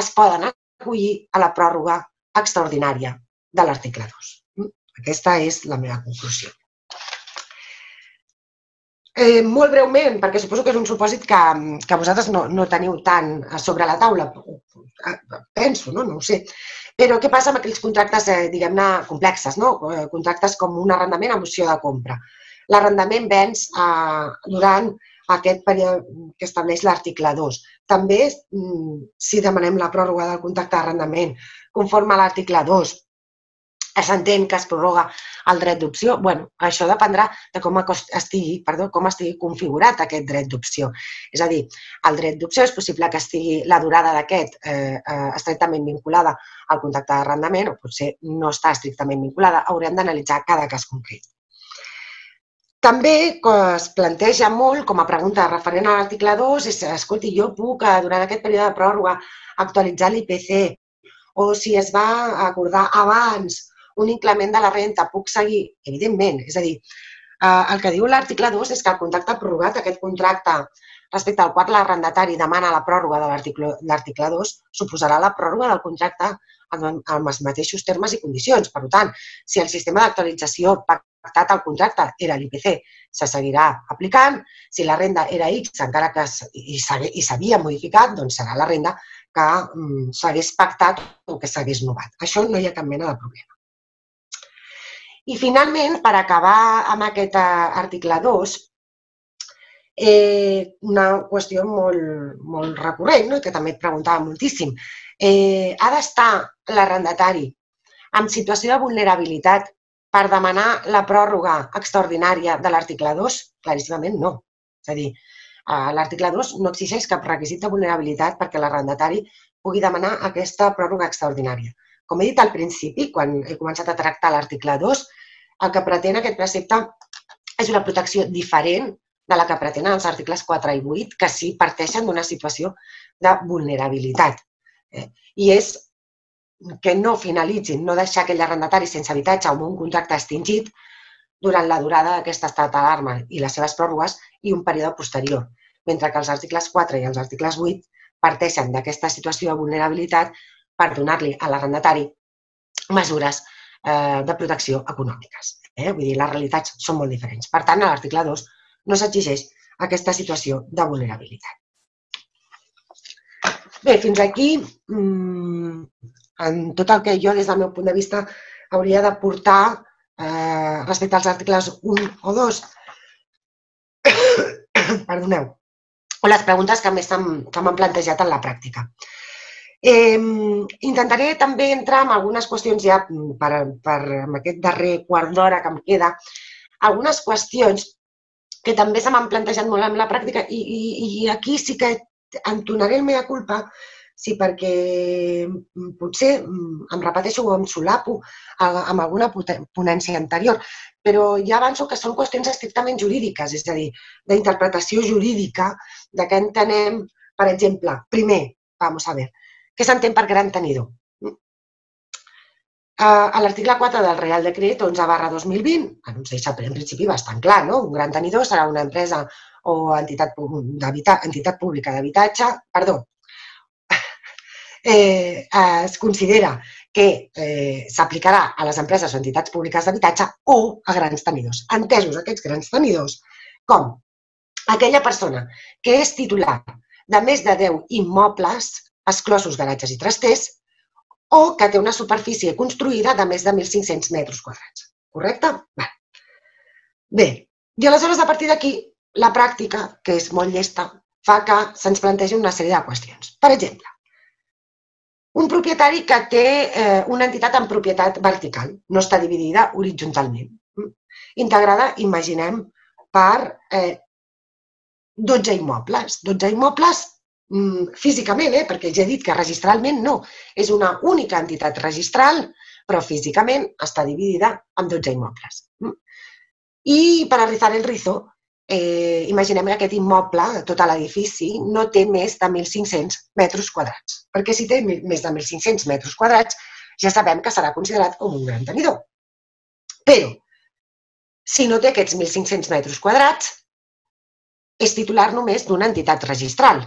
es poden acollir a la pròrroga extraordinària de l'article 2. Aquesta és la meva conclusió. Eh, molt breument, perquè suposo que és un supòsit que, que vosaltres no, no teniu tant sobre la taula, penso, no? no ho sé. Però què passa amb aquells contractes, eh, diguem-ne, complexes, no? Eh, contractes com un arrendament a moció de compra. L'arrendament vens eh, durant aquest període que estableix l'article 2. També, mm, si demanem la pròrroga del contracte d'arrendament conforme a l'article 2, s'entén que es prorroga el dret d'opció. bueno, això dependrà de com estigui, perdó, com estigui configurat aquest dret d'opció. És a dir, el dret d'opció és possible que estigui la durada d'aquest eh, eh, estrictament vinculada al contracte d'arrendament o potser no està estrictament vinculada. Haurem d'analitzar cada cas concret. També es planteja molt com a pregunta referent a l'article 2 és, escolti, jo puc eh, durant aquest període de pròrroga actualitzar l'IPC o si es va acordar abans un increment de la renta, puc seguir? Evidentment, és a dir, eh, el que diu l'article 2 és que el contracte prorrogat, aquest contracte respecte al qual l'arrendatari demana la pròrroga de l'article 2, suposarà la pròrroga del contracte amb els mateixos termes i condicions. Per tant, si el sistema d'actualització pactat al contracte era l'IPC, se seguirà aplicant. Si la renda era X, encara que i s'havia modificat, doncs serà la renda que mm, s'hagués pactat o que s'hagués novat. Això no hi ha cap mena de problema. I finalment, per acabar amb aquest eh, article 2, eh, una qüestió molt, molt recurrent, no? que també et preguntava moltíssim. Eh, ha d'estar l'arrendatari en situació de vulnerabilitat per demanar la pròrroga extraordinària de l'article 2? Claríssimament no. És a dir, l'article 2 no exigeix cap requisit de vulnerabilitat perquè l'arrendatari pugui demanar aquesta pròrroga extraordinària. Com he dit al principi, quan he començat a tractar l'article 2, el que pretén aquest precepte és una protecció diferent de la que pretenen els articles 4 i 8, que sí parteixen d'una situació de vulnerabilitat. Eh? I és que no finalitzin, no deixar aquell arrendatari sense habitatge o amb un contracte extingit durant la durada d'aquest estat d'alarma i les seves pròrrogues i un període posterior, mentre que els articles 4 i els articles 8 parteixen d'aquesta situació de vulnerabilitat per donar-li a l'arrendatari mesures eh, de protecció econòmiques. Eh? Vull dir, les realitats són molt diferents. Per tant, a l'article 2 no s'exigeix aquesta situació de vulnerabilitat. Bé, fins aquí mmm, en tot el que jo, des del meu punt de vista, hauria de portar eh, respecte als articles 1 o 2. [coughs] Perdoneu. O les preguntes que més m'han plantejat en la pràctica. Intentaré també entrar en algunes qüestions ja per, per amb aquest darrer quart d'hora que em queda, algunes qüestions que també se m'han plantejat molt en la pràctica i, i, i aquí sí que entonaré el mea culpa sí, perquè potser em repeteixo o em solapo amb alguna ponència anterior, però ja avanço que són qüestions estrictament jurídiques, és a dir, d'interpretació jurídica, de què entenem, per exemple, primer, vamos a ver, què s'entén per gran tenidor? A l'article 4 del Real Decret 11 barra 2020, en un en principi bastant clar, no? Un gran tenidor serà una empresa o entitat, entitat pública d'habitatge, perdó, [laughs] eh, es considera que eh, s'aplicarà a les empreses o entitats públiques d'habitatge o a grans tenidors. Entesos aquests grans tenidors com aquella persona que és titular de més de 10 immobles, exclosos garatges i trasters, o que té una superfície construïda de més de 1.500 metres quadrats. Correcte? Bé. I aleshores a partir d'aquí la pràctica, que és molt llesta, fa que se'ns plantegi una sèrie de qüestions. Per exemple, un propietari que té eh, una entitat en propietat vertical, no està dividida horitzontalment. Mm. Integrada, imaginem, per eh, 12 immobles. 12 immobles mm, físicament, eh, perquè ja he dit que registralment no. És una única entitat registral, però físicament està dividida en 12 immobles. Mm. I per arribar el rizo, eh, imaginem que aquest immoble, tot l'edifici, no té més de 1.500 metres quadrats. Perquè si té més de 1.500 metres quadrats, ja sabem que serà considerat com un gran tenidor. Però, si no té aquests 1.500 metres quadrats, és titular només d'una entitat registral,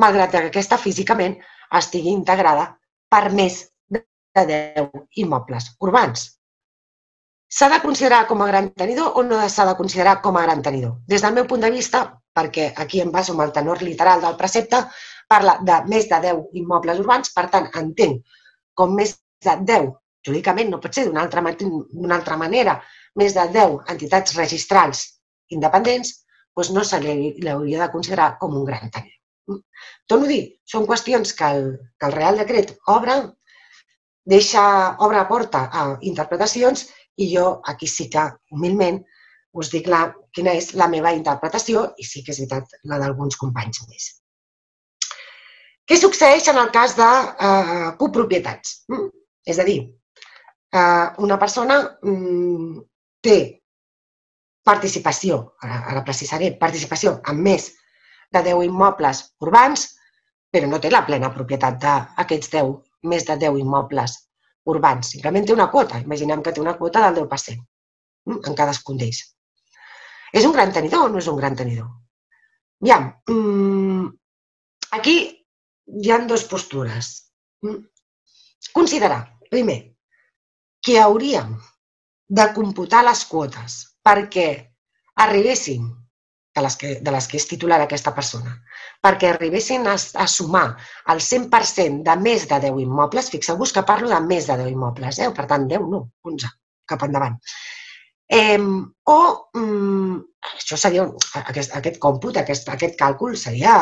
malgrat que aquesta físicament estigui integrada per més de 10 immobles urbans. S'ha de considerar com a gran tenidor o no s'ha de considerar com a gran tenidor? Des del meu punt de vista, perquè aquí em baso en el tenor literal del precepte, parla de més de 10 immobles urbans, per tant, entenc com més de 10, jurídicament no pot ser d'una altra, altra manera, més de 10 entitats registrals independents, doncs no se li hauria de considerar com un gran tenidor. Torno a dir, són qüestions que el, que el Real Decret obre, deixa, obre la porta a interpretacions i jo aquí sí que, humilment, us dic la, quina és la meva interpretació i sí que és veritat la d'alguns companys més. Què succeeix en el cas de eh, copropietats? Mm? És a dir, eh, una persona mm, té participació, ara, ara precisaré, participació en més de 10 immobles urbans, però no té la plena propietat d'aquests 10, més de 10 immobles urbans. Simplement té una quota. Imaginem que té una quota del 10% mm, en cadascun d'ells. És un gran tenidor o no és un gran tenidor? Aviam, mm, aquí hi ha dues postures. Mm. Considerar, primer, que hauríem de computar les quotes perquè arribessin de les que, de les que és titular aquesta persona, perquè arribessin a, a sumar el 100% de més de 10 immobles, fixeu-vos que parlo de més de 10 immobles, eh? per tant 10 no, 11, cap endavant. Eh, o mm, això seria, aquest, aquest còmput, aquest, aquest càlcul seria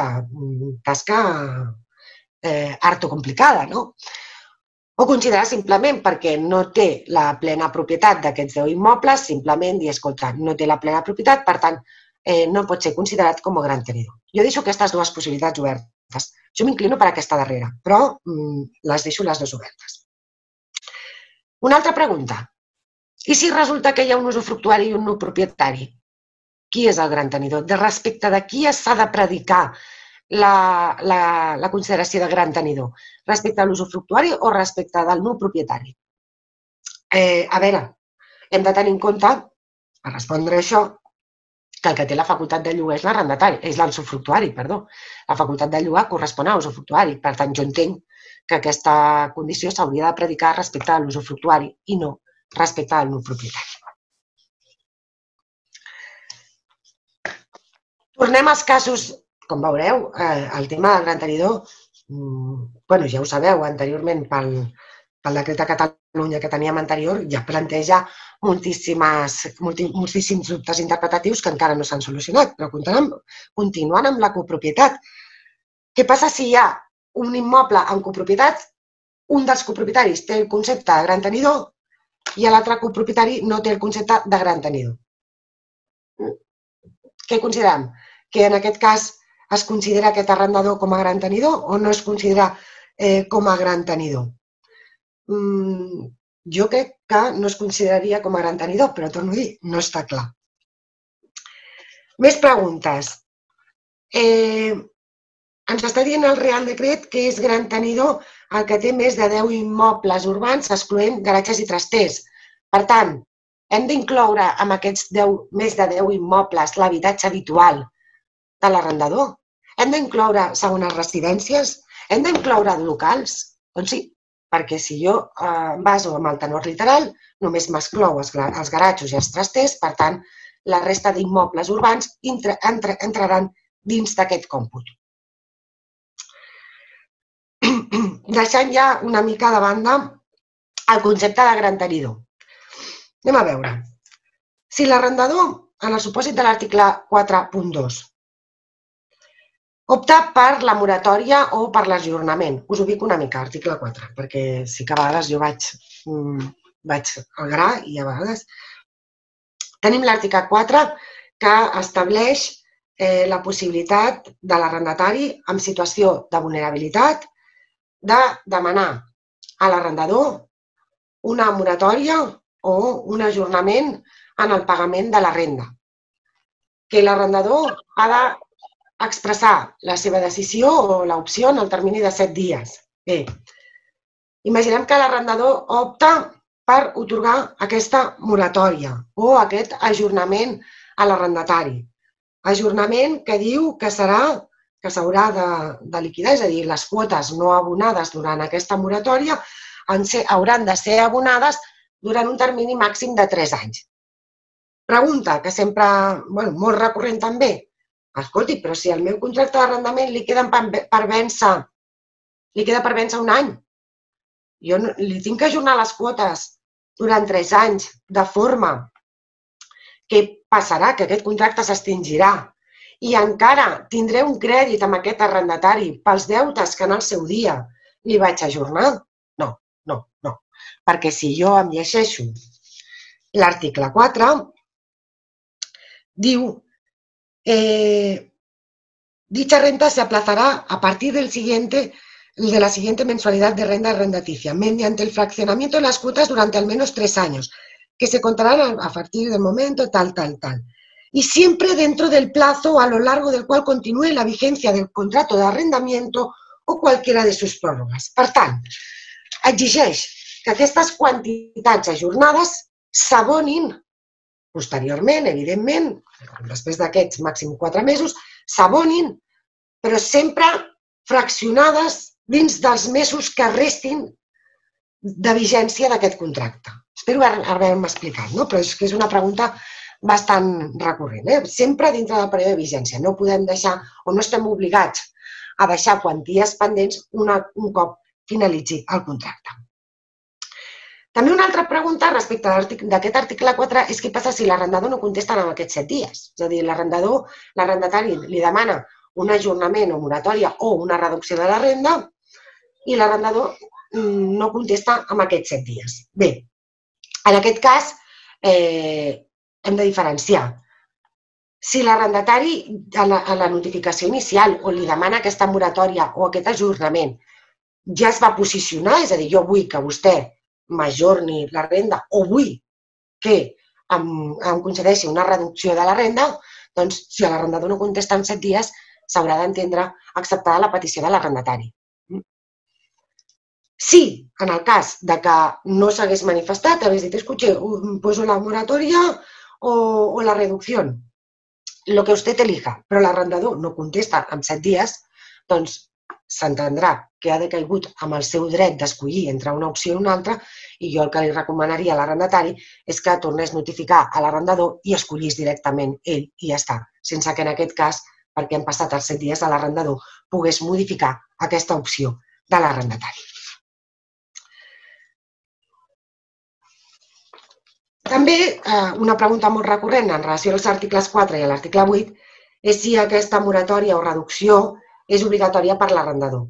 tasca eh, harto complicada, no? O considerar simplement perquè no té la plena propietat d'aquests 10 immobles, simplement dir, escolta, no té la plena propietat, per tant, eh, no pot ser considerat com a gran tenidor. Jo deixo aquestes dues possibilitats obertes. Jo m'inclino per aquesta darrera, però mm, les deixo les dues obertes. Una altra pregunta. I si resulta que hi ha un usufructuari i un no propietari? Qui és el gran tenidor? De respecte de qui s'ha de predicar la, la, la consideració de gran tenidor? Respecte a l'usufructuari o respecte del no propietari? Eh, a veure, hem de tenir en compte, per respondre això, que el que té la facultat de llogar és l'arrendatari, és l'usufructuari, perdó. La facultat de llogar correspon a l'usufructuari. Per tant, jo entenc que aquesta condició s'hauria de predicar respecte a l'usufructuari i no respecte al no propietari. Tornem als casos, com veureu, eh, el tema del gran tenidor, mm, bueno, ja ho sabeu, anteriorment pel, pel decret de Catalunya que teníem anterior ja planteja moltíssimes, moltíssims dubtes interpretatius que encara no s'han solucionat, però continuant, continuant amb la copropietat. Què passa si hi ha un immoble en copropietat, un dels copropietaris té el concepte de gran tenidor i l'altre copropietari no té el concepte de gran tenidor? Què considerem? Que en aquest cas es considera aquest arrendador com a gran tenidor o no es considera eh, com a gran tenidor? Mm, jo crec que no es consideraria com a gran tenidor, però torno a dir, no està clar. Més preguntes. Eh, ens està dient el Real Decret que és gran tenidor el que té més de 10 immobles urbans, excloent garatges i trasters. Per tant, hem d'incloure amb aquests 10, més de 10 immobles l'habitatge habitual de l'arrendador? Hem d'incloure segones residències? Hem d'incloure locals? Doncs sí, perquè si jo eh, baso amb el tenor literal, només m'exclou els, els garatjos i els trasters, per tant, la resta d'immobles urbans entre, entre, entraran dins d'aquest còmput. [clears throat] Deixant ja una mica de banda el concepte de gran tenidor. Anem a veure. Si l'arrendador, en el supòsit de l'article 4.2, Opta per la moratòria o per l'ajornament. Us ubico una mica, article 4, perquè sí que a vegades jo vaig, mm, vaig al gra i a vegades... Tenim l'article 4 que estableix eh, la possibilitat de l'arrendatari en situació de vulnerabilitat de demanar a l'arrendador una moratòria o un ajornament en el pagament de la renda. Que l'arrendador ha de expressar la seva decisió o l'opció en el termini de 7 dies. Bé, imaginem que l'arrendador opta per otorgar aquesta moratòria o aquest ajornament a l'arrendatari. Ajornament que diu que serà que s'haurà de, de liquidar, és a dir, les quotes no abonades durant aquesta moratòria ser, hauran de ser abonades durant un termini màxim de 3 anys. Pregunta que sempre, bueno, molt recurrent també, escolti, però si el meu contracte d'arrendament li queda per vèncer, li queda per vèncer un any, jo no, li tinc que ajornar les quotes durant tres anys, de forma que passarà, que aquest contracte s'extingirà i encara tindré un crèdit amb aquest arrendatari pels deutes que en el seu dia li vaig ajornar? No, no, no. Perquè si jo em llegeixo l'article 4, diu Eh, dicha renta se aplazará a partir del siguiente, de la siguiente mensualidad de renta rentaticia, mediante el fraccionamiento de las cuotas durante al menos tres años, que se contarán a partir del momento tal, tal, tal. Y siempre dentro del plazo a lo largo del cual continúe la vigencia del contrato de arrendamiento o cualquiera de sus pròrrogues. Per tant, exigeix que aquestes quantitats ajornades s'abonin posteriorment, evidentment, després d'aquests màxim quatre mesos, s'abonin, però sempre fraccionades dins dels mesos que restin de vigència d'aquest contracte. Espero haver-me explicat, no? però és que és una pregunta bastant recurrent. Eh? Sempre dintre del període de vigència. No podem deixar o no estem obligats a deixar quanties pendents una, un cop finalitzi el contracte. També una altra pregunta respecte d'aquest article 4 és què passa si l'arrendador no contesta en aquests set dies. És a dir, l'arrendador, l'arrendatari li demana un ajornament o moratòria o una reducció de la renda i l'arrendador mm, no contesta en aquests set dies. Bé, en aquest cas eh, hem de diferenciar. Si l'arrendatari a, la, a la notificació inicial o li demana aquesta moratòria o aquest ajornament ja es va posicionar, és a dir, jo vull que vostè m'ajorni la renda o vull que em, em concedeixi una reducció de la renda, doncs si l'arrendador no contesta en set dies, s'haurà d'entendre acceptada la petició de l'arrendatari. Si, en el cas de que no s'hagués manifestat, hagués dit, escuche, poso la moratoria o, o la reducció, lo que usted elija, però l'arrendador no contesta en set dies, doncs s'entendrà que ha decaigut amb el seu dret d'escollir entre una opció i una altra i jo el que li recomanaria a l'arrendatari és que tornés a notificar a l'arrendador i escollís directament ell i ja està, sense que en aquest cas, perquè han passat els set dies de l'arrendador, pogués modificar aquesta opció de l'arrendatari. També eh, una pregunta molt recurrent en relació als articles 4 i a l'article 8 és si aquesta moratòria o reducció és obligatòria per l'arrendador.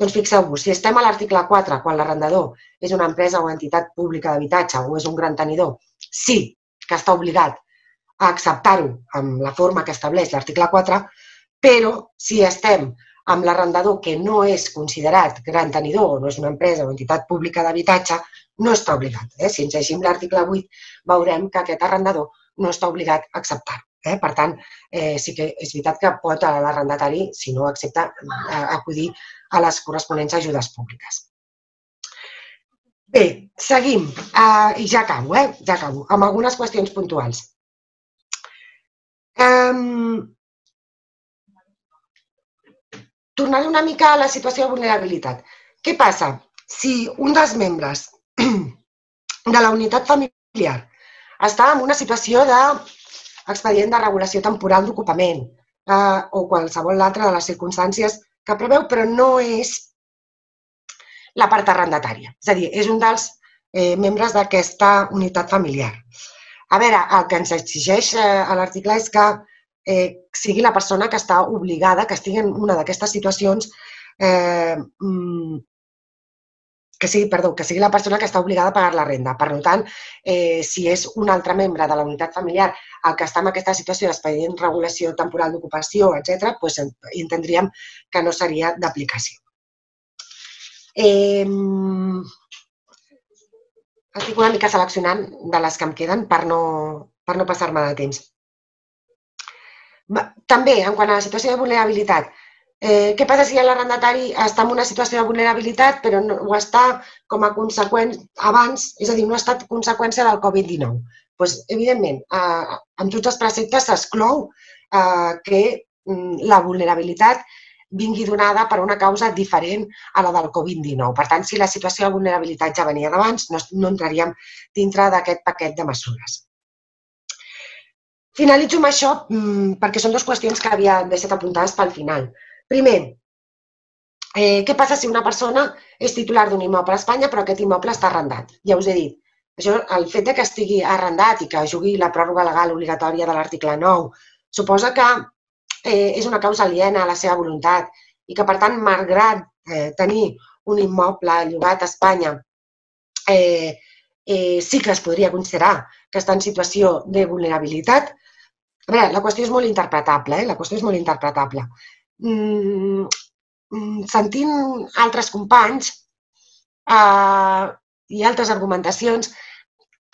Doncs fixeu-vos, si estem a l'article 4, quan l'arrendador és una empresa o entitat pública d'habitatge o és un gran tenidor, sí que està obligat a acceptar-ho amb la forma que estableix l'article 4, però si estem amb l'arrendador que no és considerat gran tenidor o no és una empresa o entitat pública d'habitatge, no està obligat. Eh? Si ens llegim l'article 8, veurem que aquest arrendador no està obligat a acceptar-ho. Eh? Per tant, eh, sí que és veritat que pot l'arrendatari, si no accepta, eh, acudir a les corresponents ajudes públiques. Bé, seguim. Uh, I ja acabo, eh? Ja acabo, amb algunes qüestions puntuals. Um, tornaré una mica a la situació de vulnerabilitat. Què passa si un dels membres [clears throat] de la unitat familiar està en una situació de expedient de regulació temporal d'ocupament eh, o qualsevol altra de les circumstàncies que preveu, però no és la part arrendatària. És a dir, és un dels eh, membres d'aquesta unitat familiar. A veure, el que ens exigeix eh, a l'article és que eh, sigui la persona que està obligada, que estigui en una d'aquestes situacions eh, mm, que sigui, perdó, que sigui la persona que està obligada a pagar la renda. Per tant, eh, si és un altre membre de la unitat familiar el que està en aquesta situació d'expedient regulació temporal d'ocupació, etc., doncs entendríem que no seria d'aplicació. Eh, estic una mica seleccionant de les que em queden per no, per no passar-me de temps. També, en quant a la situació de vulnerabilitat, Eh, què passa si l'arrendatari està en una situació de vulnerabilitat però no, ho està com a conseqüència abans, és a dir, no ha estat conseqüència del Covid-19? Doncs, evidentment, eh, amb tots els preceptes s'exclou eh, que mm, la vulnerabilitat vingui donada per una causa diferent a la del Covid-19. Per tant, si la situació de vulnerabilitat ja venia d'abans, no, no entraríem dintre d'aquest paquet de mesures. Finalitzo amb això mm, perquè són dues qüestions que havia deixat apuntades pel final. Primer, eh, què passa si una persona és titular d'un immoble a Espanya però aquest immoble està arrendat? Ja us he dit, això, el fet de que estigui arrendat i que jugui la pròrroga legal obligatòria de l'article 9 suposa que eh, és una causa aliena a la seva voluntat i que, per tant, malgrat eh, tenir un immoble llogat a Espanya, eh, eh, sí que es podria considerar que està en situació de vulnerabilitat. A veure, la qüestió és molt interpretable, eh? la qüestió és molt interpretable. Mm, mm, sentint altres companys eh, i altres argumentacions,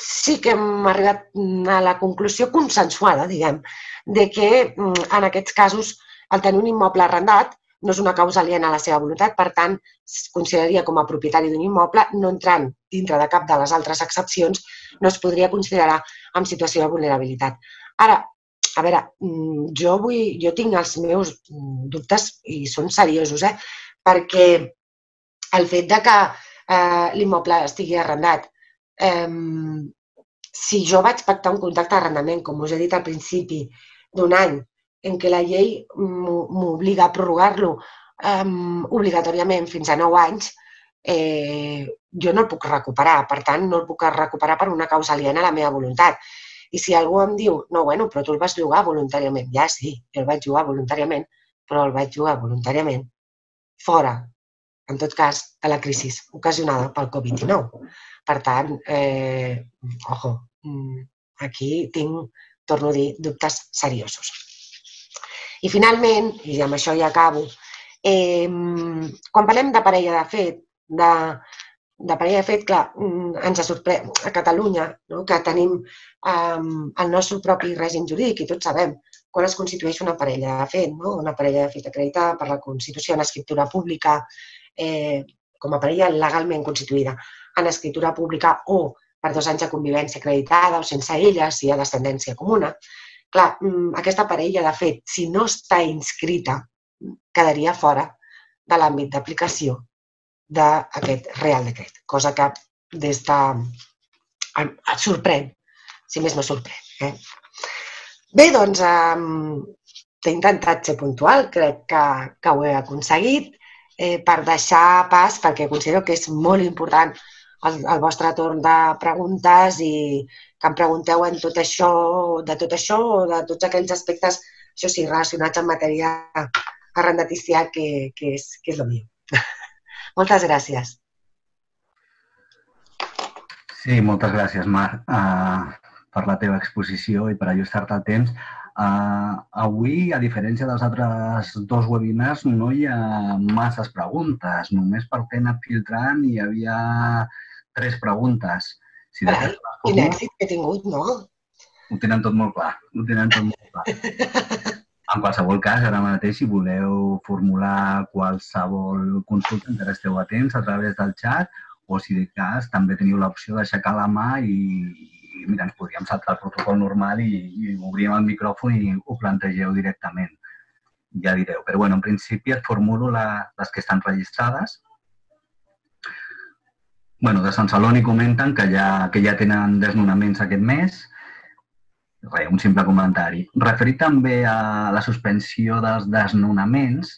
sí que hem arribat a la conclusió consensuada, diguem, de que mm, en aquests casos el tenir un immoble arrendat no és una causa aliena a la seva voluntat, per tant, es consideraria com a propietari d'un immoble, no entrant dintre de cap de les altres excepcions, no es podria considerar en situació de vulnerabilitat. Ara, a veure, mm, jo, vull, jo tinc els meus dubtes i són seriosos, eh? perquè el fet de que eh, l'immoble estigui arrendat eh, si jo vaig pactar un contracte d'arrendament, com us he dit al principi, d'un any, en què la llei m'obliga a prorrogar-lo eh, obligatòriament fins a 9 anys, eh, jo no el puc recuperar. Per tant, no el puc recuperar per una causa aliena a la meva voluntat. I si algú em diu, no, bueno, però tu el vas jugar voluntàriament. Ja, sí, jo el vaig jugar voluntàriament, però el vaig jugar voluntàriament fora, en tot cas, de la crisi ocasionada pel Covid-19. Per tant, eh, ojo, mm, aquí tinc, torno a dir, dubtes seriosos. I finalment, i amb això ja acabo, eh, quan parlem de parella de fet, de, de parella de fet, clar, mm, ens sorprèn a Catalunya, no? que tenim um, el nostre propi règim jurídic i tots sabem quan es constitueix una parella de fet, no? una parella de fet acreditada per la Constitució en escriptura pública, eh, com a parella legalment constituïda en escriptura pública o per dos anys de convivència acreditada o sense ella, si hi ha descendència comuna. Clar, mm, aquesta parella, de fet, si no està inscrita, quedaria fora de l'àmbit d'aplicació d'aquest Real Decret, cosa que des de... et sorprèn, si més no sorprèn. Eh? Bé, doncs, um, he intentat ser puntual, crec que, que ho he aconseguit, eh, per deixar pas, perquè considero que és molt important el, el vostre torn de preguntes i que em pregunteu en tot això, de tot això o de tots aquells aspectes, això sí, relacionats amb matèria arrendatícia, que, que, és, que és el meu. Moltes gràcies. Sí, moltes gràcies, Marc, uh, per la teva exposició i per ajustar-te al temps. Uh, avui, a diferència dels altres dos webinars, no hi ha masses preguntes. Només perquè he anat filtrant hi havia tres preguntes. Si Carai, quin èxit que he tingut, no? Ho tenen tot molt clar. Ho tenen tot molt clar. [laughs] En qualsevol cas, ara mateix, si voleu formular qualsevol consulta, encara esteu atents a través del xat o, si de cas, també teniu l'opció d'aixecar la mà i, i, mira, ens podríem saltar el protocol normal i, i obríem el micròfon i ho plantegeu directament. Ja direu. Però, bueno, en principi et formulo la, les que estan registrades. bueno, de Sant Celoni comenten que ja, que ja tenen desnonaments aquest mes, Res, un simple comentari. Referit també a la suspensió dels desnonaments,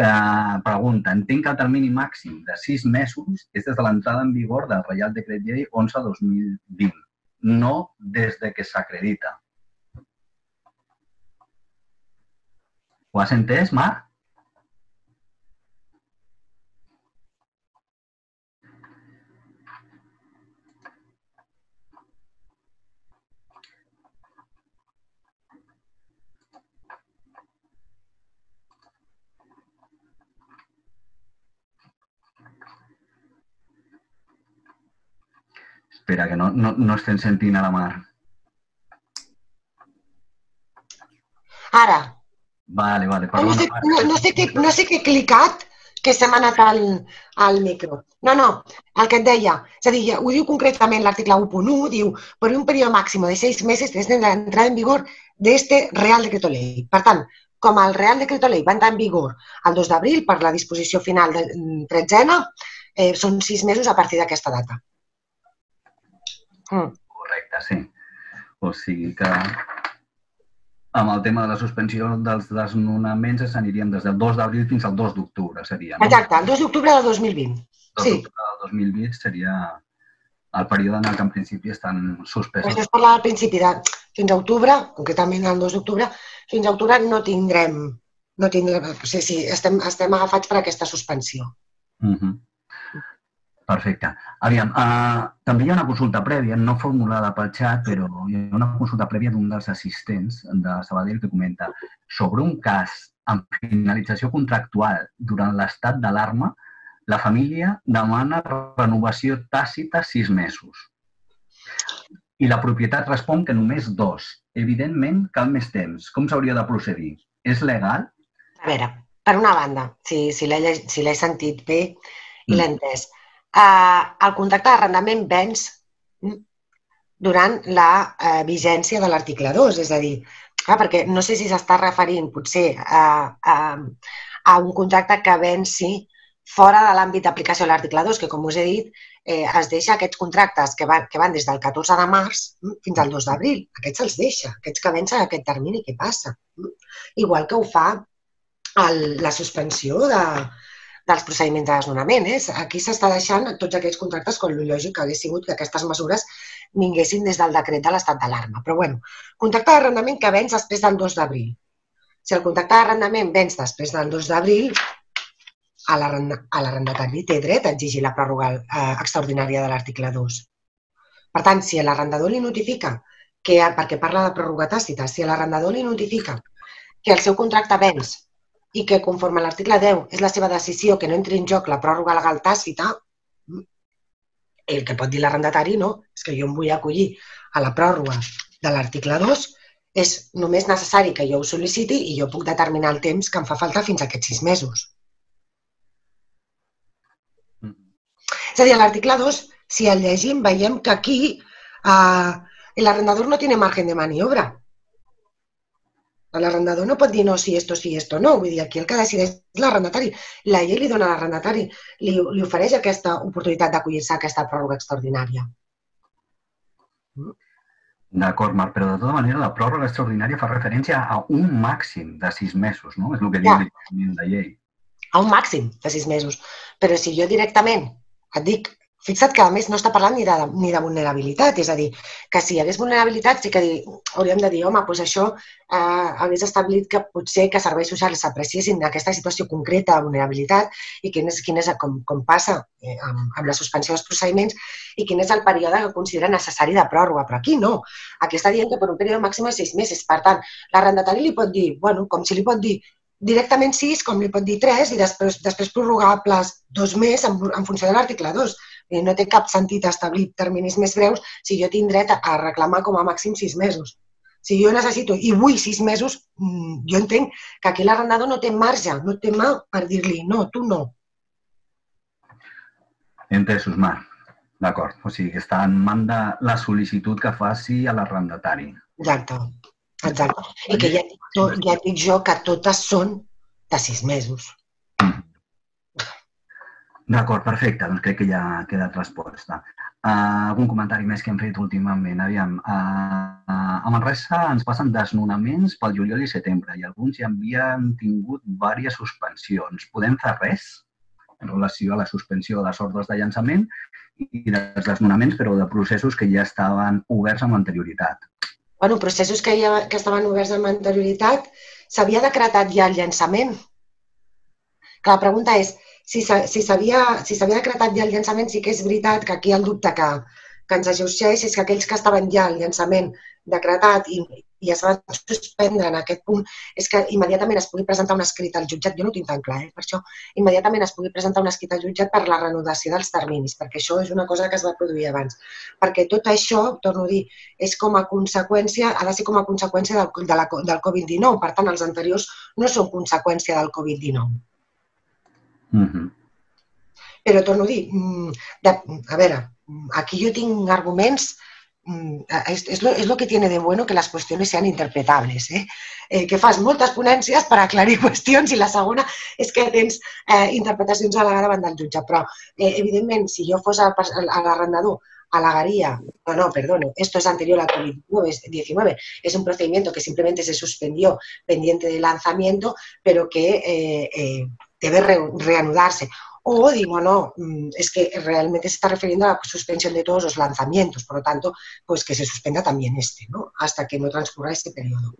eh, pregunta, entenc que el termini màxim de sis mesos és des de l'entrada en vigor del Reial Decret Llei 11-2020, no des de que s'acredita. Ho has entès, Marc? Espera, que no, no, no estem sentint a la mar. Ara. Vale, vale. Perdona, no, sé, no, no, sé què, no sé què he clicat que se m'ha anat al, al micro. No, no, el que et deia, és a dir, ho diu concretament l'article 1.1, diu, per un període màxim de seis mesos des de l'entrada en vigor de este Real Decreto Ley. Per tant, com el Real Decreto Ley va entrar en vigor el 2 d'abril per la disposició final de tretzena, eh, són sis mesos a partir d'aquesta data. Mm. Correcte, sí. O sigui que amb el tema de la suspensió dels desnonaments s'aniríem des del 2 d'abril fins al 2 d'octubre, seria, no? Exacte, el 2 d'octubre del 2020. 2 sí. del 2020 seria el període en el que en principi estan suspesos. Això es parla al principi de fins a octubre, concretament el 2 d'octubre, fins a octubre no tindrem, no tindrem, o sigui, sí, estem, estem agafats per aquesta suspensió. Uh -huh. Perfecte. Aviam, uh, també hi ha una consulta prèvia, no formulada pel xat, però hi ha una consulta prèvia d'un dels assistents de Sabadell que comenta sobre un cas amb finalització contractual durant l'estat d'alarma, la família demana renovació tàcita sis mesos. I la propietat respon que només dos. Evidentment, cal més temps. Com s'hauria de procedir? És legal? A veure, per una banda, si, si l'he si sentit bé i l'he mm. Eh, el contracte d'arrendament venç mm, durant la eh, vigència de l'article 2, és a dir, clar, perquè no sé si s'està referint potser a, a, a un contracte que venci fora de l'àmbit d'aplicació de l'article 2, que com us he dit, eh, es deixa aquests contractes que van, que van des del 14 de març fins al 2 d'abril. Aquests se'ls deixa, aquests que vencen aquest termini, què passa? Igual que ho fa el, la suspensió de, dels procediments de desnonament. Eh? Aquí s'està deixant tots aquests contractes quan el lògic hagués sigut que aquestes mesures vinguessin des del decret de l'estat d'alarma. Però bueno, contracte d'arrendament que venç després del 2 d'abril. Si el contracte d'arrendament venç després del 2 d'abril, a l'arrendatari té dret a exigir la pròrroga eh, extraordinària de l'article 2. Per tant, si l'arrendador li notifica, que, perquè parla de pròrroga tàcita, si l'arrendador li notifica que el seu contracte venç i que conforme a l'article 10 és la seva decisió que no entri en joc la pròrroga legal tàcita, el que pot dir l'arrendatari no, és que jo em vull acollir a la pròrroga de l'article 2, és només necessari que jo ho sol·liciti i jo puc determinar el temps que em fa falta fins a aquests sis mesos. És a dir, a l'article 2, si el llegim, veiem que aquí eh, l'arrendador no té margen de maniobra. L'arrendador no pot dir no, si esto, si esto no. Vull dir, aquí el que decideix és l'arrendatari. La llei li dona a l'arrendatari, li, li ofereix aquesta oportunitat d'acollir-se a aquesta pròrroga extraordinària. D'acord, Marc, però de tota manera la pròrroga extraordinària fa referència a un màxim de sis mesos, no? És el que diu ja. la llei. A un màxim de sis mesos. Però si jo directament et dic, fixa't que a més no està parlant ni de, ni de vulnerabilitat, és a dir, que si hi hagués vulnerabilitat sí que dir, hauríem de dir, home, doncs això eh, hagués establit que potser que serveis socials s'apreciessin aquesta situació concreta de vulnerabilitat i quin és, quin és com, com passa eh, amb, amb la suspensió dels procediments i quin és el període que considera necessari de pròrroga. Però aquí no. Aquí està dient que per un període màxim de sis mesos. Per tant, l'arrendatari li pot dir, bueno, com si li pot dir, directament 6, com li pot dir 3, i després, després prorrogables dos més en, en funció de l'article 2. No té cap sentit establir terminis més breus si jo tinc dret a reclamar com a màxim 6 mesos. Si jo necessito i vull 6 mesos, mm, jo entenc que aquí l'arrendador no té marge, no té mà per dir-li no, tu no. Entesos, Marc. D'acord. O sigui, que està en manda la sol·licitud que faci a l'arrendatari. Exacte. Exacte. I que ja, tot, ja dic jo que totes són de sis mesos. D'acord, perfecte. Doncs crec que ja ha quedat resposta. Uh, algun comentari més que hem fet últimament? Aviam, uh, a Manresa ens passen desnonaments pel juliol i setembre i alguns ja havien tingut diverses suspensions. Podem fer res en relació a la suspensió de les ordres de llançament i dels desnonaments, però de processos que ja estaven oberts amb anterioritat bueno, processos que, ja, que estaven oberts amb anterioritat, s'havia decretat ja el llançament. Que la pregunta és, si s'havia si si decretat ja el llançament, sí que és veritat que aquí el dubte que, que ens ajuixeix és que aquells que estaven ja al llançament decretat i, i es va suspendre en aquest punt és que immediatament es pugui presentar un escrit al jutjat. Jo no tinc tan clar, eh? per això immediatament es pugui presentar un escrit al jutjat per la renovació dels terminis, perquè això és una cosa que es va produir abans. Perquè tot això, torno a dir, és com a conseqüència, ha de ser com a conseqüència del, de la, del Covid-19. Per tant, els anteriors no són conseqüència del Covid-19. Mm -hmm. Però torno a dir, mm, de, a veure, aquí jo tinc arguments Mm, es, es, lo, es lo que tiene de bueno que las cuestiones sean interpretables, eh? eh que fas moltes ponències per aclarir [laughs] qüestions i la segona és que tens eh, interpretacions a la davant del jutge. Però, eh, evidentment, si jo fos l'arrendador, alegaría, no, no, perdone, esto es anterior al COVID-19, es un procedimiento que simplemente se suspendió pendiente de lanzamiento, pero que eh, eh, debe re reanudarse. O digo, no, mm, es que realmente se está refiriendo a la suspensión de todos los lanzamientos, por lo tanto, pues que se suspenda también este, ¿no? Hasta que no transcurra este periodo.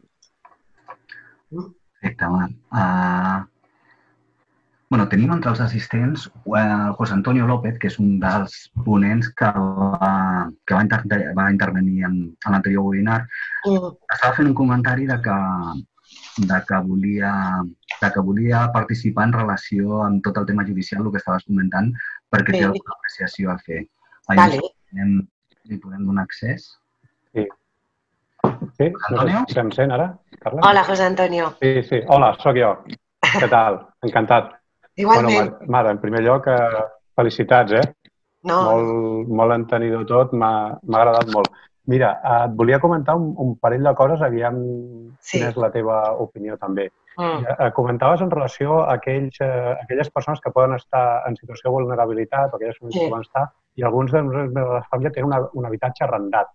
Perfecte, uh, bueno, tenim entre els assistents el eh, José Antonio López, que és un dels ponents que va, que va, inter va intervenir en, en l'anterior webinar. Mm. Estava fent un comentari de que de que volia, de que volia participar en relació amb tot el tema judicial, el que estaves comentant, perquè sí. té alguna apreciació a fer. Allà vale. podem, li podem donar accés? Sí. Sí, Antonio? no sé si ara, Carla. Hola, José Antonio. Sí, sí. Hola, sóc jo. Què tal? Encantat. Igualment. Bueno, Mare, en primer lloc, eh, felicitats, eh? No. Molt, molt entenidor tot, m'ha agradat molt. Mira, et volia comentar un, un parell de coses, aviam sí. quina és la teva opinió també. Mm. Eh, comentaves en relació a aquells, eh, aquelles persones que poden estar en situació de vulnerabilitat o aquelles persones sí. que poden estar i alguns de nosaltres de la família tenen una, un habitatge arrendat.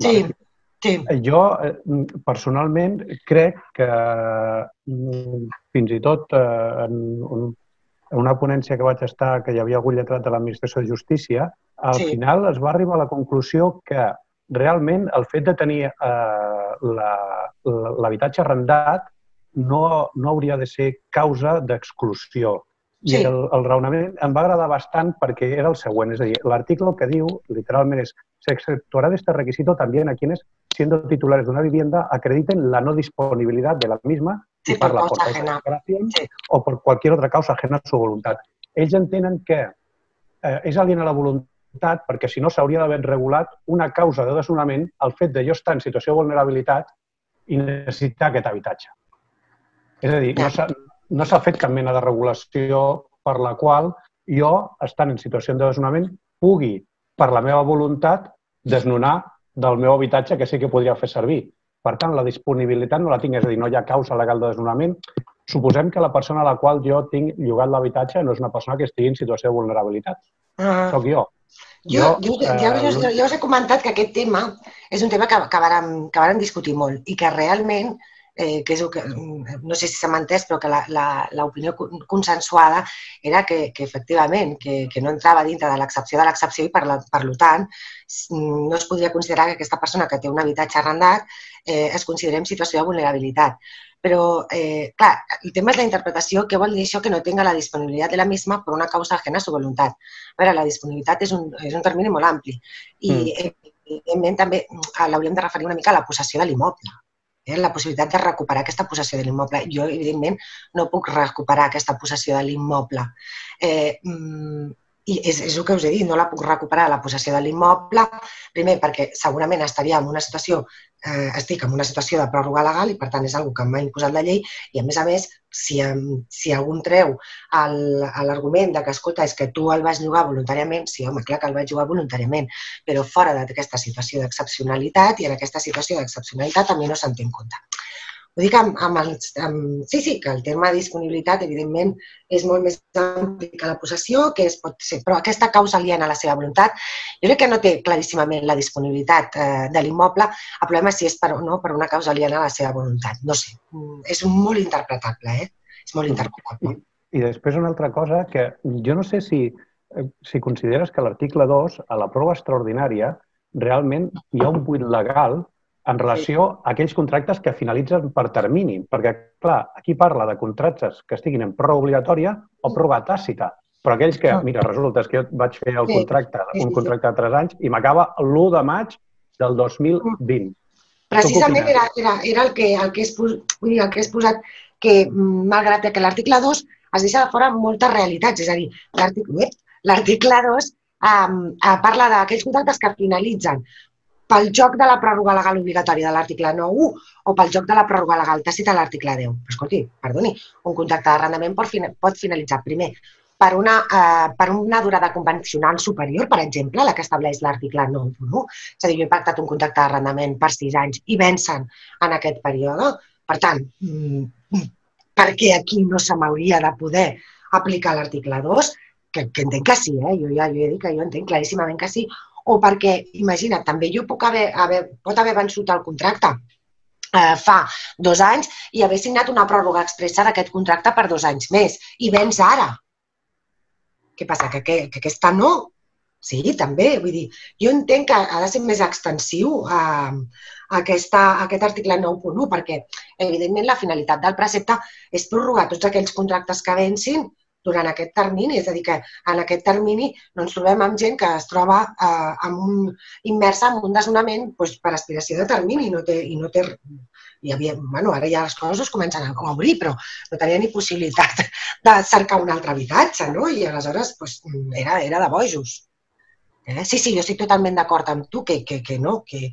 Sí, vale? sí. Jo, eh, personalment, crec que mm, fins i tot eh, en, un, en una ponència que vaig estar, que hi havia algun lletrat de l'Administració de Justícia, al sí. final es va arribar a la conclusió que realment el fet de tenir eh, l'habitatge arrendat no, no hauria de ser causa d'exclusió. I sí. el, el raonament em va agradar bastant perquè era el següent, és a dir, l'article que diu literalment és se exceptuará de este requisito también a quienes, siendo titulares de una vivienda, acrediten la no disponibilidad de la misma sí, per la por sí. o por cualquier otra causa ajena a su voluntad. Ells entenen que eh, és alien a la voluntat perquè si no s'hauria d'haver regulat una causa de desnonament el fet de jo estar en situació de vulnerabilitat i necessitar aquest habitatge. És a dir, no s'ha no fet cap mena de regulació per la qual jo, estant en situació de desnonament, pugui, per la meva voluntat, desnonar del meu habitatge que sí que podria fer servir. Per tant, la disponibilitat no la tinc, és a dir, no hi ha causa legal de desnonament. Suposem que la persona a la qual jo tinc llogat l'habitatge no és una persona que estigui en situació de vulnerabilitat. Uh, Soc jo. Jo, jo, jo, jo, jo, jo, jo us he comentat que aquest tema és un tema que, que, vàrem, que vàrem discutir molt i que realment eh, que és el que, no sé si s'ha entès, però que l'opinió consensuada era que, que efectivament, que, que no entrava dintre de l'excepció de l'excepció i per, la, per tant no es podria considerar que aquesta persona que té un habitatge arrendat eh, es consideri en situació de vulnerabilitat. Però, eh, clar, el tema és la interpretació. Què vol dir això? Que no tenga la disponibilitat de la misma per una causa ajena a su voluntat. A veure, la disponibilitat és un, és un termini molt ampli i, mm. evidentment, també l'hauríem de referir una mica a la possessió de l'immoble eh, la possibilitat de recuperar aquesta possessió de l'immoble. Jo, evidentment, no puc recuperar aquesta possessió de l'immoble. Eh, mm, i és, és el que us he dit, no la puc recuperar la possessió de l'immoble, primer perquè segurament estaria en una situació, eh, estic en una situació de pròrroga legal i per tant és una que m'ha imposat la llei i a més a més, si, si algú treu l'argument de que, escolta, és que tu el vas llogar voluntàriament, sí, home, clar que el vaig llogar voluntàriament, però fora d'aquesta situació d'excepcionalitat i en aquesta situació d'excepcionalitat també no se'n té en compte. Ho dic amb, amb, els, amb... Sí, sí, que el terme disponibilitat, evidentment, és molt més ampli que la possessió, que es pot ser, però aquesta causa aliena a la seva voluntat, jo crec que no té claríssimament la disponibilitat eh, de l'immoble, el problema és si és per, no, per una causa aliena a la seva voluntat. No sé, mm, és molt interpretable, eh? És molt interpretable. I, I després una altra cosa que jo no sé si, eh, si consideres que l'article 2, a la prova extraordinària, realment hi ha un buit legal en relació sí. a aquells contractes que finalitzen per termini. Perquè, clar, aquí parla de contractes que estiguin en pròrroga obligatòria o pròrroga tàcita. Però aquells que, mira, resulta que jo vaig fer el contracte, un contracte de 3 anys i m'acaba l'1 de maig del 2020. Precisament era, era, era el, que, el, que és, vull dir, el que és posat que, mm, malgrat que l'article 2 es deixa de fora moltes realitats, és a dir, l'article 2 um, parla d'aquells contractes que finalitzen pel joc de la pròrroga legal obligatòria de l'article 9.1 o pel joc de la pròrroga legal tàcita de l'article 10. Però, escolti, perdoni, un contracte d'arrendament pot, finalitzar primer per una, eh, per una durada convencional superior, per exemple, la que estableix l'article 9.1. És a dir, jo he pactat un contracte d'arrendament per sis anys i vencen en aquest període. Per tant, mm, per què aquí no se m'hauria de poder aplicar l'article 2? Que, que entenc que sí, eh? jo ja jo he dit que jo entenc claríssimament que sí, o perquè, imagina't, també jo puc haver, haver, pot haver vençut el contracte eh, fa dos anys i haver signat una pròrroga expressa d'aquest contracte per dos anys més i vens ara. Què passa? Que, que, que aquesta no? Sí, també. Vull dir, jo entenc que ha de ser més extensiu a, aquesta, aquest article 9.1 perquè, evidentment, la finalitat del precepte és prorrogar tots aquells contractes que vencin durant aquest termini. És a dir, que en aquest termini no ens trobem amb gent que es troba eh, amb un, immersa en un desnonament doncs, per aspiració de termini i no té, i no té hi havia, bueno, ara ja les coses es comencen a obrir, però no tenia ni possibilitat [laughs] de cercar un altre habitatge, no? I aleshores doncs, era, era de bojos. Eh? Sí, sí, jo estic totalment d'acord amb tu que, que, que no, que,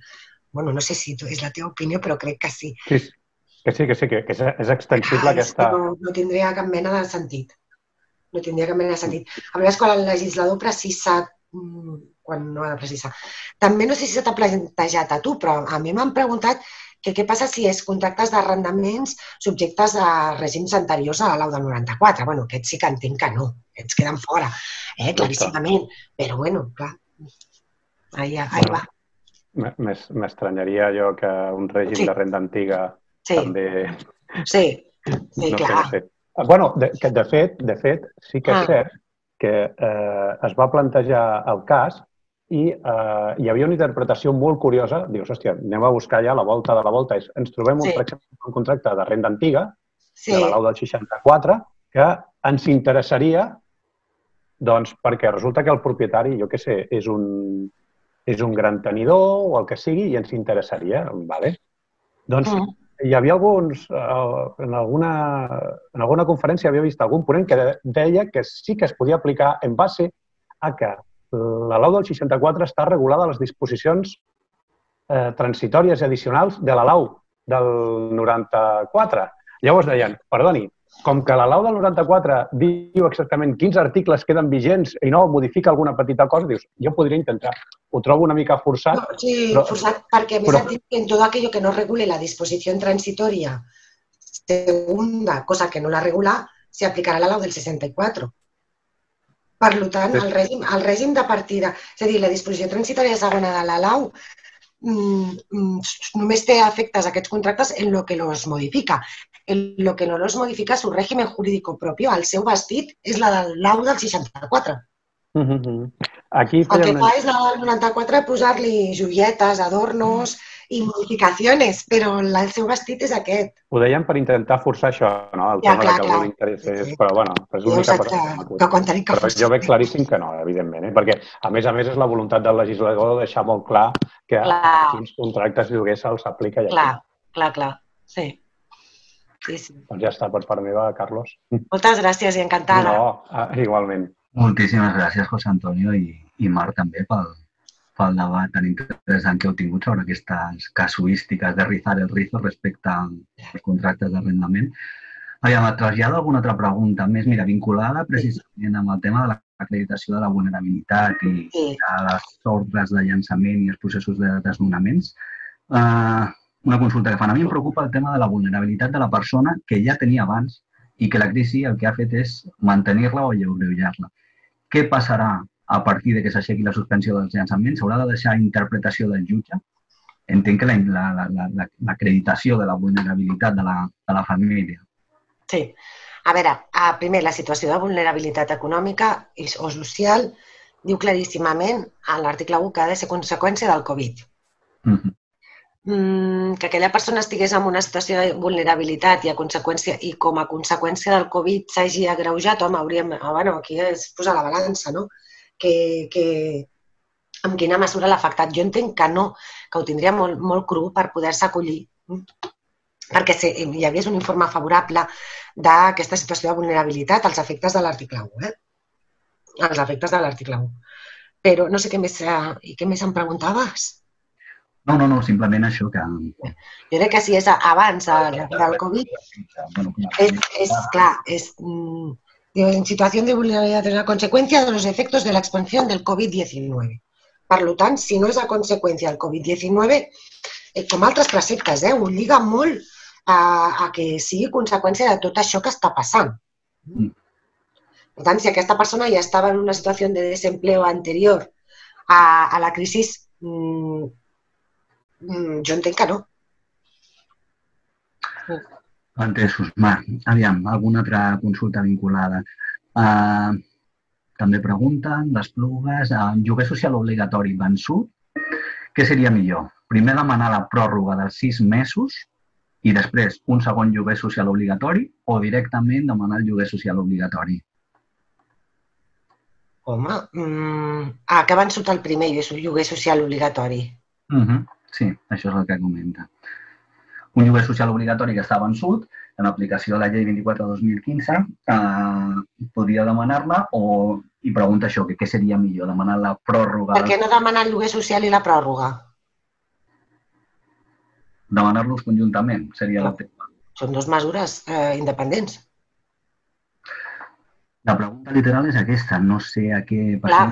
bueno, no sé si és la teva opinió, però crec que sí. Sí, que sí, que sí, que, que és extensible ah, aquesta... No, no tindria cap mena de sentit no tindria cap mena de sentit. A vegades, quan el legislador precisa mm, quan no ha de precisar. També no sé si s'ha plantejat a tu, però a mi m'han preguntat que què passa si és contractes d'arrendaments subjectes a règims anteriors a la lau del 94. Bueno, aquests sí que entenc que no, aquests queden fora, eh, claríssimament. Però, bueno, clar, ahí, ahí va. M'estranyaria jo que un règim sí. de renda antiga sí. també... Sí, sí, [laughs] no clar. Sé, no sé. Bueno, de, que de fet, de fet, sí que és ah. cert que eh, es va plantejar el cas i eh, hi havia una interpretació molt curiosa. Dius, hòstia, anem a buscar ja la volta de la volta. És, ens trobem, sí. un, per exemple, un contracte de renda antiga, sí. de la lau del 64, que ens interessaria doncs perquè resulta que el propietari, jo què sé, és un, és un gran tenidor o el que sigui i ens interessaria. Vale? Doncs mm. Hi havia alguns, eh, en, alguna, en alguna conferència havia vist algun ponent que deia que sí que es podia aplicar en base a que la lau del 64 està regulada a les disposicions eh, transitòries i addicionals de la lau del 94. Llavors deien, perdoni, com que la lau del 94 diu exactament quins articles queden vigents i no modifica alguna petita cosa, dius, jo podria intentar. Ho trobo una mica forçat. No, sí, però, forçat perquè més però... que en tot aquello que no regule la disposició transitòria segunda, cosa que no la regula, se aplicarà la lau del 64. Per tant, el règim, el règim de partida, és a dir, la disposició transitòria segona de la lau només té efectes aquests contractes en lo que los modifica. En lo que no los modifica su régimen jurídico propio, el seu vestit, és la del lau del 64. Mm -hmm. Aquí el que fa és la del 94 posar-li joietes, adornos, i modificacions, però el seu vestit és aquest. Ho dèiem per intentar forçar això, no? El ja, tema clar, que algú li interessés, sí. però bueno, és l'única cosa que, que quan tenim que però jo veig claríssim que no, evidentment, eh? perquè a més a més és la voluntat del legislador de deixar molt clar que clar. a quins contractes de lloguer se'ls aplica i clar, clar, clar, sí. Sí, sí. Doncs ja està, per part meva, Carlos. Moltes gràcies i encantada. No, ah, igualment. Moltíssimes gràcies, José Antonio, i, i Marc també pel, pel debat tan interessant que heu tingut sobre aquestes casuístiques de rizar el rizo respecte als contractes d'arrendament. Aviam, et trasllado alguna altra pregunta més, mira, vinculada precisament amb el tema de l'acreditació de la vulnerabilitat i sí. de les ordres de llançament i els processos de desnonaments. Uh, una consulta que fan. A mi em preocupa el tema de la vulnerabilitat de la persona que ja tenia abans i que la crisi el que ha fet és mantenir-la o lleurejar-la. Què passarà a partir de que s'aixequi la suspensió dels llançaments, s'haurà de deixar interpretació del jutge. Entenc que l'acreditació la, la, la, de la vulnerabilitat de la, de la família. Sí. A veure, primer, la situació de vulnerabilitat econòmica o social diu claríssimament a l'article 1 que ha de ser conseqüència del Covid. Uh -huh. mm, que aquella persona estigués en una situació de vulnerabilitat i, a conseqüència, i com a conseqüència del Covid s'hagi agreujat, home, hauríem... Ah, bueno, aquí és posar la balança, no? Que, que amb quina mesura l'ha afectat. Jo entenc que no, que ho tindria molt, molt cru per poder-se acollir perquè si hi hagués un informe favorable d'aquesta situació de vulnerabilitat als efectes de l'article 1. Eh? Els efectes de l'article 1. Però no sé què més, eh, i què més em preguntaves? No, no, no, simplement això que... Jo crec que si és abans del Covid, és, és clar, és, mm, en situación de vulnerabilidad es la consecuencia de los efectos de la expansión del COVID-19. Per tant, si no és a conseqüència del Covid-19, eh, com altres preceptes, eh, ho lliga molt a, a que sigui conseqüència de tot això que està passant. Mm. Per tant, si aquesta persona ja estava en una situació de desempleo anterior a, a la crisi, mm, jo entenc que no. Entesos. Marc, aviam, alguna altra consulta vinculada. Uh, també pregunten, les plugues, uh, lloguer social obligatori vençut, què seria millor? Primer demanar la pròrroga dels sis mesos i després un segon lloguer social obligatori o directament demanar el lloguer social obligatori? Home, mm, ah, que vençut el primer lloguer social obligatori. Uh -huh. Sí, això és el que comenta un lloguer social obligatori que està vençut, en aplicació de la llei 24-2015, eh, podria demanar-la o i pregunta això, que què seria millor, demanar la pròrroga... Per què no demanar el lloguer social i la pròrroga? Demanar-los conjuntament seria no. la tema. Són dues mesures eh, independents. La pregunta literal és aquesta, no sé a què... Clar,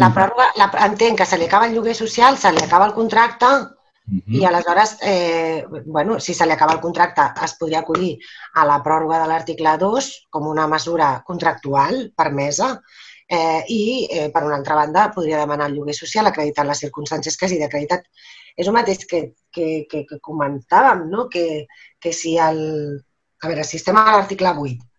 La pròrroga, la, entenc que se li acaba el lloguer social, se li acaba el contracte. I aleshores, eh, bueno, si se li acaba el contracte, es podria acollir a la pròrroga de l'article 2 com una mesura contractual permesa eh, i, eh, per una altra banda, podria demanar el lloguer social acreditant les circumstàncies que hagi d'acreditat. És el mateix que, que, que, que comentàvem, no? que, que si el... A veure, si estem a l'article 8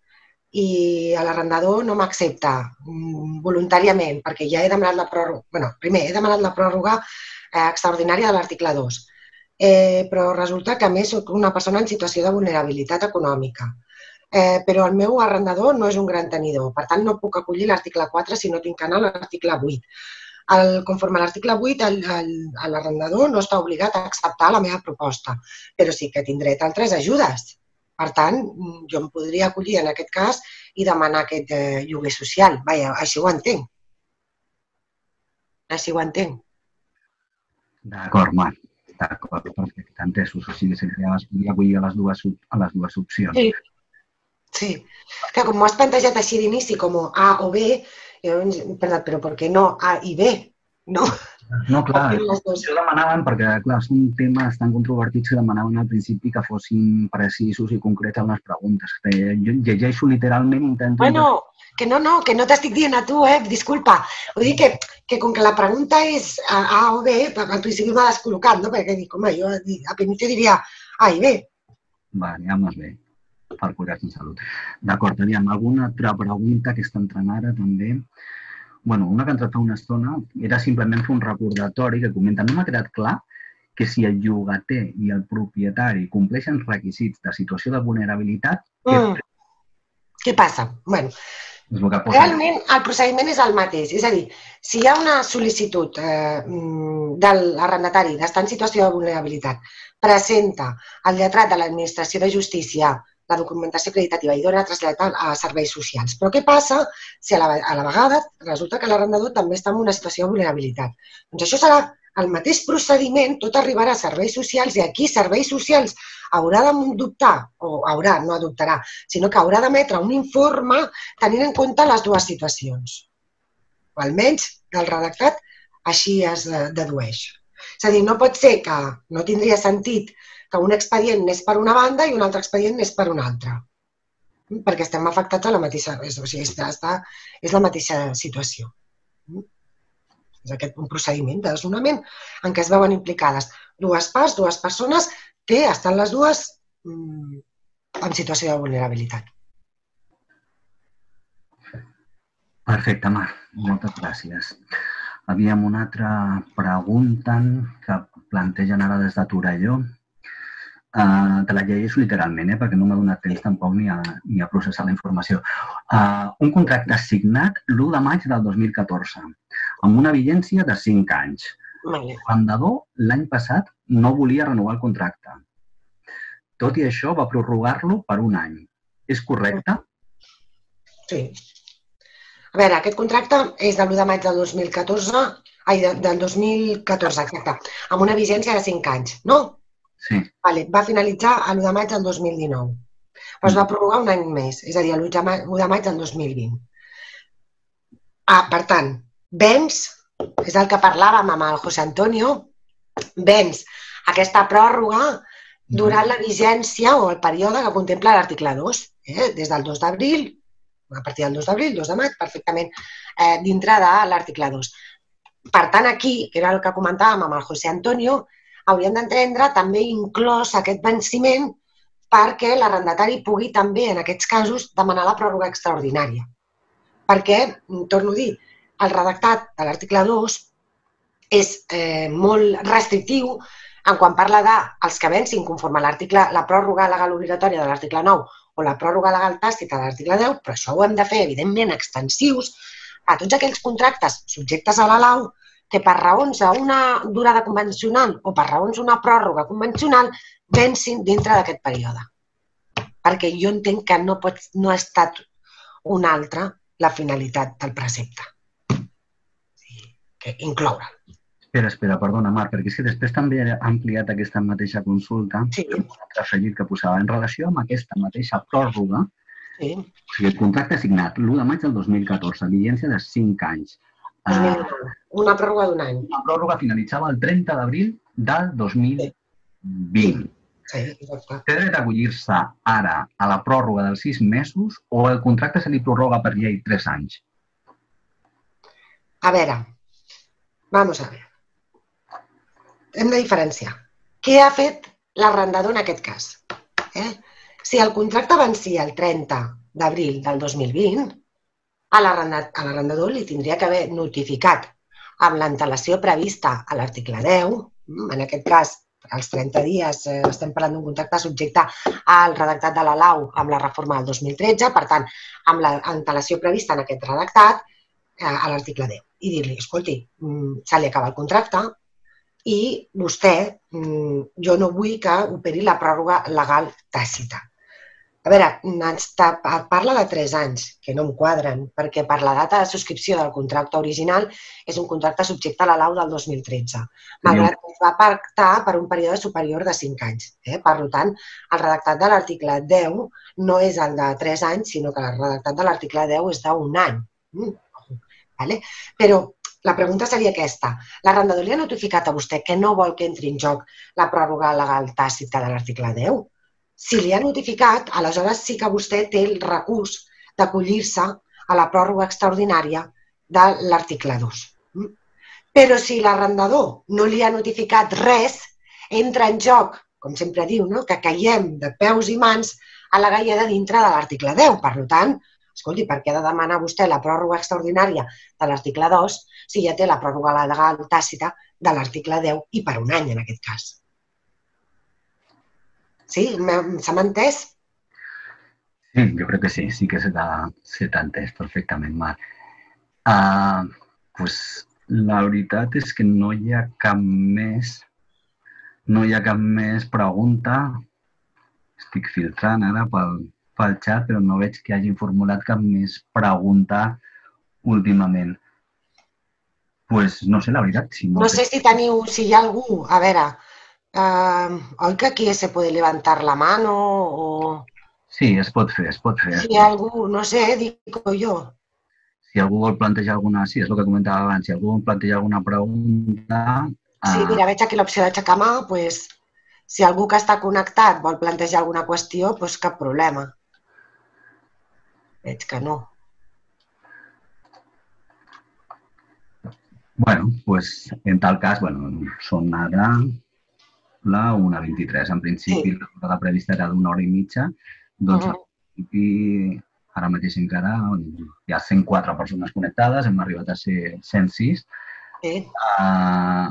i l'arrendador no m'accepta mm, voluntàriament perquè ja he demanat la pròrroga, bueno, primer he demanat la pròrroga eh, extraordinària de l'article 2, eh, però resulta que a més soc una persona en situació de vulnerabilitat econòmica. Eh, però el meu arrendador no és un gran tenidor, per tant no puc acollir l'article 4 si no tinc canal a l'article 8. El, conforme a l'article 8, l'arrendador no està obligat a acceptar la meva proposta, però sí que tindré altres ajudes per tant, jo em podria acollir en aquest cas i demanar aquest eh, lloguer social. Vaja, així ho entenc. Així ho entenc. D'acord, Marc. D'acord, perfecte, entès. O sigui, seria acollir a les dues, a les dues opcions. Sí. Sí. Que com m'ho has plantejat així d'inici, com A o B, jo, perdó, però per què no A i B? No? No, clar, això demanaven, perquè clar, són temes tan controvertits que demanaven al principi que fossin precisos i concrets en les preguntes. Jo llegeixo literalment, intento... Bueno, que no, no, que no t'estic dient a tu, eh? Disculpa. Vull dir que, que com que la pregunta és A, a o B, al principi m'ha descol·locat, no? Perquè dic, home, jo a primer diria A i B. Vale, ja m'has bé per curar en salut. D'acord, aviam, alguna altra pregunta que està entrant ara també? Bueno, una que ens fa una estona era simplement fer un recordatori que comenta no m'ha quedat clar que si el llogater i el propietari compleixen requisits de situació de vulnerabilitat, mm. què passa? Bueno, Realment el procediment és el mateix. És a dir, si hi ha una sol·licitud eh, mm, de l'arrendatari d'estar en situació de vulnerabilitat, presenta al lletrat de l'Administració de Justícia la documentació acreditativa i dona trasllat a serveis socials. Però què passa si a la, a la vegada resulta que l'arrendador també està en una situació de vulnerabilitat? Doncs això serà el mateix procediment, tot arribarà a serveis socials i aquí serveis socials haurà d'adoptar, o haurà, no adoptarà, sinó que haurà d'emetre un informe tenint en compte les dues situacions. O almenys del redactat així es dedueix. És a dir, no pot ser que no tindria sentit que un expedient n'és per una banda i un altre expedient n'és per una altra. Perquè estem afectats a la mateixa... És, o sigui, està, està, és la mateixa situació. És aquest un procediment de desnonament en què es veuen implicades dues parts, dues persones que estan les dues mm, en situació de vulnerabilitat. Perfecte, Mar. Moltes gràcies. Havíem una altra pregunta que plantegen ara des de Torelló Uh, te la llegeixo literalment, eh, perquè no m'ha donat temps tampoc ni a, ni a processar la informació. Uh, un contracte signat l'1 de maig del 2014, amb una vigència de 5 anys. Vale. L'arrendador l'any passat no volia renovar el contracte. Tot i això, va prorrogar-lo per un any. És correcte? Sí. A veure, aquest contracte és de l'1 de maig del 2014, ai, del 2014, exacte, amb una vigència de 5 anys, no? Sí. Vale, va finalitzar a l'1 de maig del 2019. Però es va prorrogar un any més, és a dir, l'1 de, maig, de maig del 2020. Ah, per tant, vens, és el que parlàvem amb el José Antonio, vens aquesta pròrroga durant la vigència o el període que contempla l'article 2, eh? des del 2 d'abril, a partir del 2 d'abril, 2 de maig, perfectament eh, dintre de l'article 2. Per tant, aquí, que era el que comentàvem amb el José Antonio, hauríem d'entendre també inclòs aquest venciment perquè l'arrendatari pugui també, en aquests casos, demanar la pròrroga extraordinària. Perquè, torno a dir, el redactat de l'article 2 és eh, molt restrictiu en quan parla de els que vencin conforme a l'article, la pròrroga legal obligatòria de l'article 9 o la pròrroga legal tàcita de l'article 10, però això ho hem de fer, evidentment, extensius a tots aquells contractes subjectes a la lau que per raons d'una durada convencional o per raons d'una pròrroga convencional vencin dintre d'aquest període. Perquè jo entenc que no, pot, no ha estat una altra la finalitat del precepte. Que incloure'l. Espera, espera, perdona, Marc, perquè és que després també ha ampliat aquesta mateixa consulta, sí. un altre afegit que posava en relació amb aquesta mateixa pròrroga, sí. o sigui, el contracte signat l'1 de maig del 2014, vigència de 5 anys, 2019. Una pròrroga d'un any. La pròrroga finalitzava el 30 d'abril del 2020. Sí, exacte. Té dret a acollir-se ara a la pròrroga dels sis mesos o el contracte se li prorroga per llei tres anys? A veure, vamos a ver. Hem de diferenciar. Què ha fet l'arrendador en aquest cas? Eh? Si el contracte vencia el 30 d'abril del 2020, a l'arrendador li tindria que haver notificat amb l'antelació prevista a l'article 10, en aquest cas als 30 dies eh, estem parlant d'un contracte subjecte al redactat de la LAU amb la reforma del 2013, per tant, amb l'antelació prevista en aquest redactat eh, a l'article 10 i dir-li, escolti, mm, se li acaba el contracte i vostè, mm, jo no vull que operi la pròrroga legal tàcita. A veure, ens parla de tres anys, que no em quadren, perquè per la data de subscripció del contracte original és un contracte subjecte a la lau del 2013, malgrat que es va pactar per un període superior de cinc anys. Eh? Per tant, el redactat de l'article 10 no és el de tres anys, sinó que el redactat de l'article 10 és d'un any. Mm. Vale? Però la pregunta seria aquesta. L'arrendador li ha notificat a vostè que no vol que entri en joc la pròrroga legal tàcita de l'article 10? Si li ha notificat, aleshores sí que vostè té el recurs d'acollir-se a la pròrroga extraordinària de l'article 2. Mm? Però si l'arrendador no li ha notificat res, entra en joc, com sempre diu, no? que caiem de peus i mans a la de dintre de l'article 10. Per tant, escolti, per què ha de demanar vostè la pròrroga extraordinària de l'article 2 si ja té la pròrroga legal tàcita de l'article 10 i per un any en aquest cas? Sí? S'ha entès? Sí, jo crec que sí, sí que se t'ha entès perfectament, Marc. Uh, pues, la veritat és que no hi ha cap més, no hi ha cap més pregunta. Estic filtrant ara pel, pel xat, però no veig que hagin formulat cap més pregunta últimament. pues no sé, la veritat. Si no, no sé si teniu, si hi ha algú, a veure, Uh, oi que aquí se puede levantar la mano o... Sí, es pot fer, es pot fer. Si algú, no sé, dic jo. Si algú vol plantejar alguna... Sí, és el que comentava abans. Si algú vol plantejar alguna pregunta... Sí, uh... mira, veig aquí l'opció d'aixecar mà, pues, si algú que està connectat vol plantejar alguna qüestió, doncs cap problema. Veig que no. Bueno, pues en tal cas, bueno, són ara la 1.23. En principi, sí. la prevista era d'una hora i mitja, doncs uh -huh. principi, ara mateix encara hi ha 104 persones connectades, hem arribat a ser 106. Sí. Uh,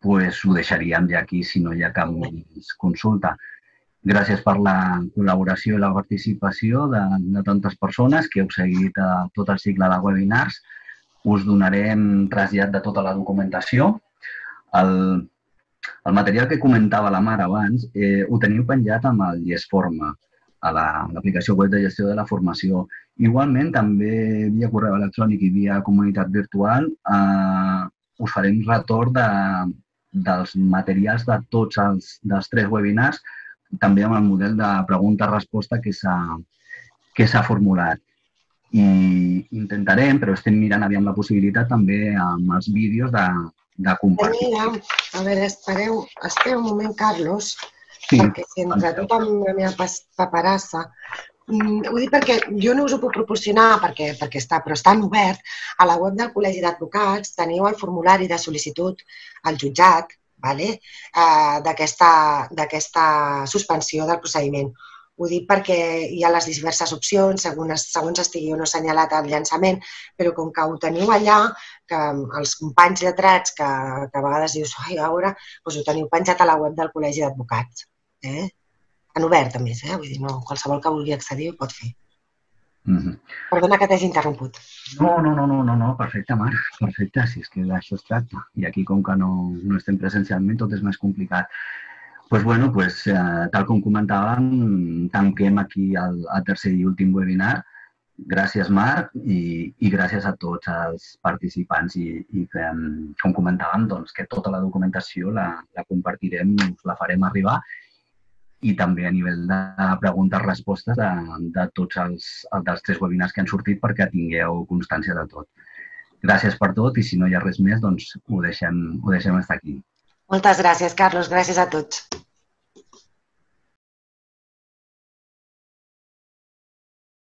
pues ho deixaríem ja aquí si no hi ha cap més consulta. Gràcies per la col·laboració i la participació de, de tantes persones que heu seguit uh, tot el cicle de webinars. Us donarem trasllat de tota la documentació. El el material que comentava la Mar abans eh, ho teniu penjat amb el Llesforma, a l'aplicació la, web de gestió de la formació. Igualment, també via correu electrònic i via comunitat virtual eh, us farem retorn de, dels materials de tots els dels tres webinars, també amb el model de pregunta-resposta que s'ha formulat. I intentarem, però estem mirant aviam la possibilitat també amb els vídeos de, de compartir. Tenia, a veure, espereu, espereu un moment, Carlos, sí. perquè si entre tot amb la meva paperassa, mm, ho dic perquè jo no us ho puc proporcionar perquè, perquè està, però està obert. A la web del Col·legi d'Advocats teniu el formulari de sol·licitud al jutjat vale? eh, d'aquesta suspensió del procediment. Ho dic perquè hi ha les diverses opcions, segons, segons estigui o no assenyalat el llançament, però com que ho teniu allà, que els companys lletrats, que, que a vegades dius, ai, a veure, doncs ho teniu penjat a la web del Col·legi d'Advocats. Eh? En obert, a més, eh? vull dir, no, qualsevol que vulgui accedir ho pot fer. Mm -hmm. Perdona que t'hagi interromput. No, no, no, no, no, no, perfecte, Marc, perfecte, si és que d'això es tracta. I aquí, com que no, no estem presencialment, tot és més complicat pues bueno, pues, eh, tal com comentàvem, tanquem aquí el, el tercer i últim webinar. Gràcies, Marc, i, i gràcies a tots els participants. I, i com comentàvem, doncs, que tota la documentació la, la compartirem, us la farem arribar i també a nivell de preguntes-respostes de, de tots els dels tres webinars que han sortit perquè tingueu constància de tot. gràcies per tot i si no hi ha res més, doncs ho deixem, ho deixem estar aquí. Moltes gràcies, Carlos. Gràcies a tots.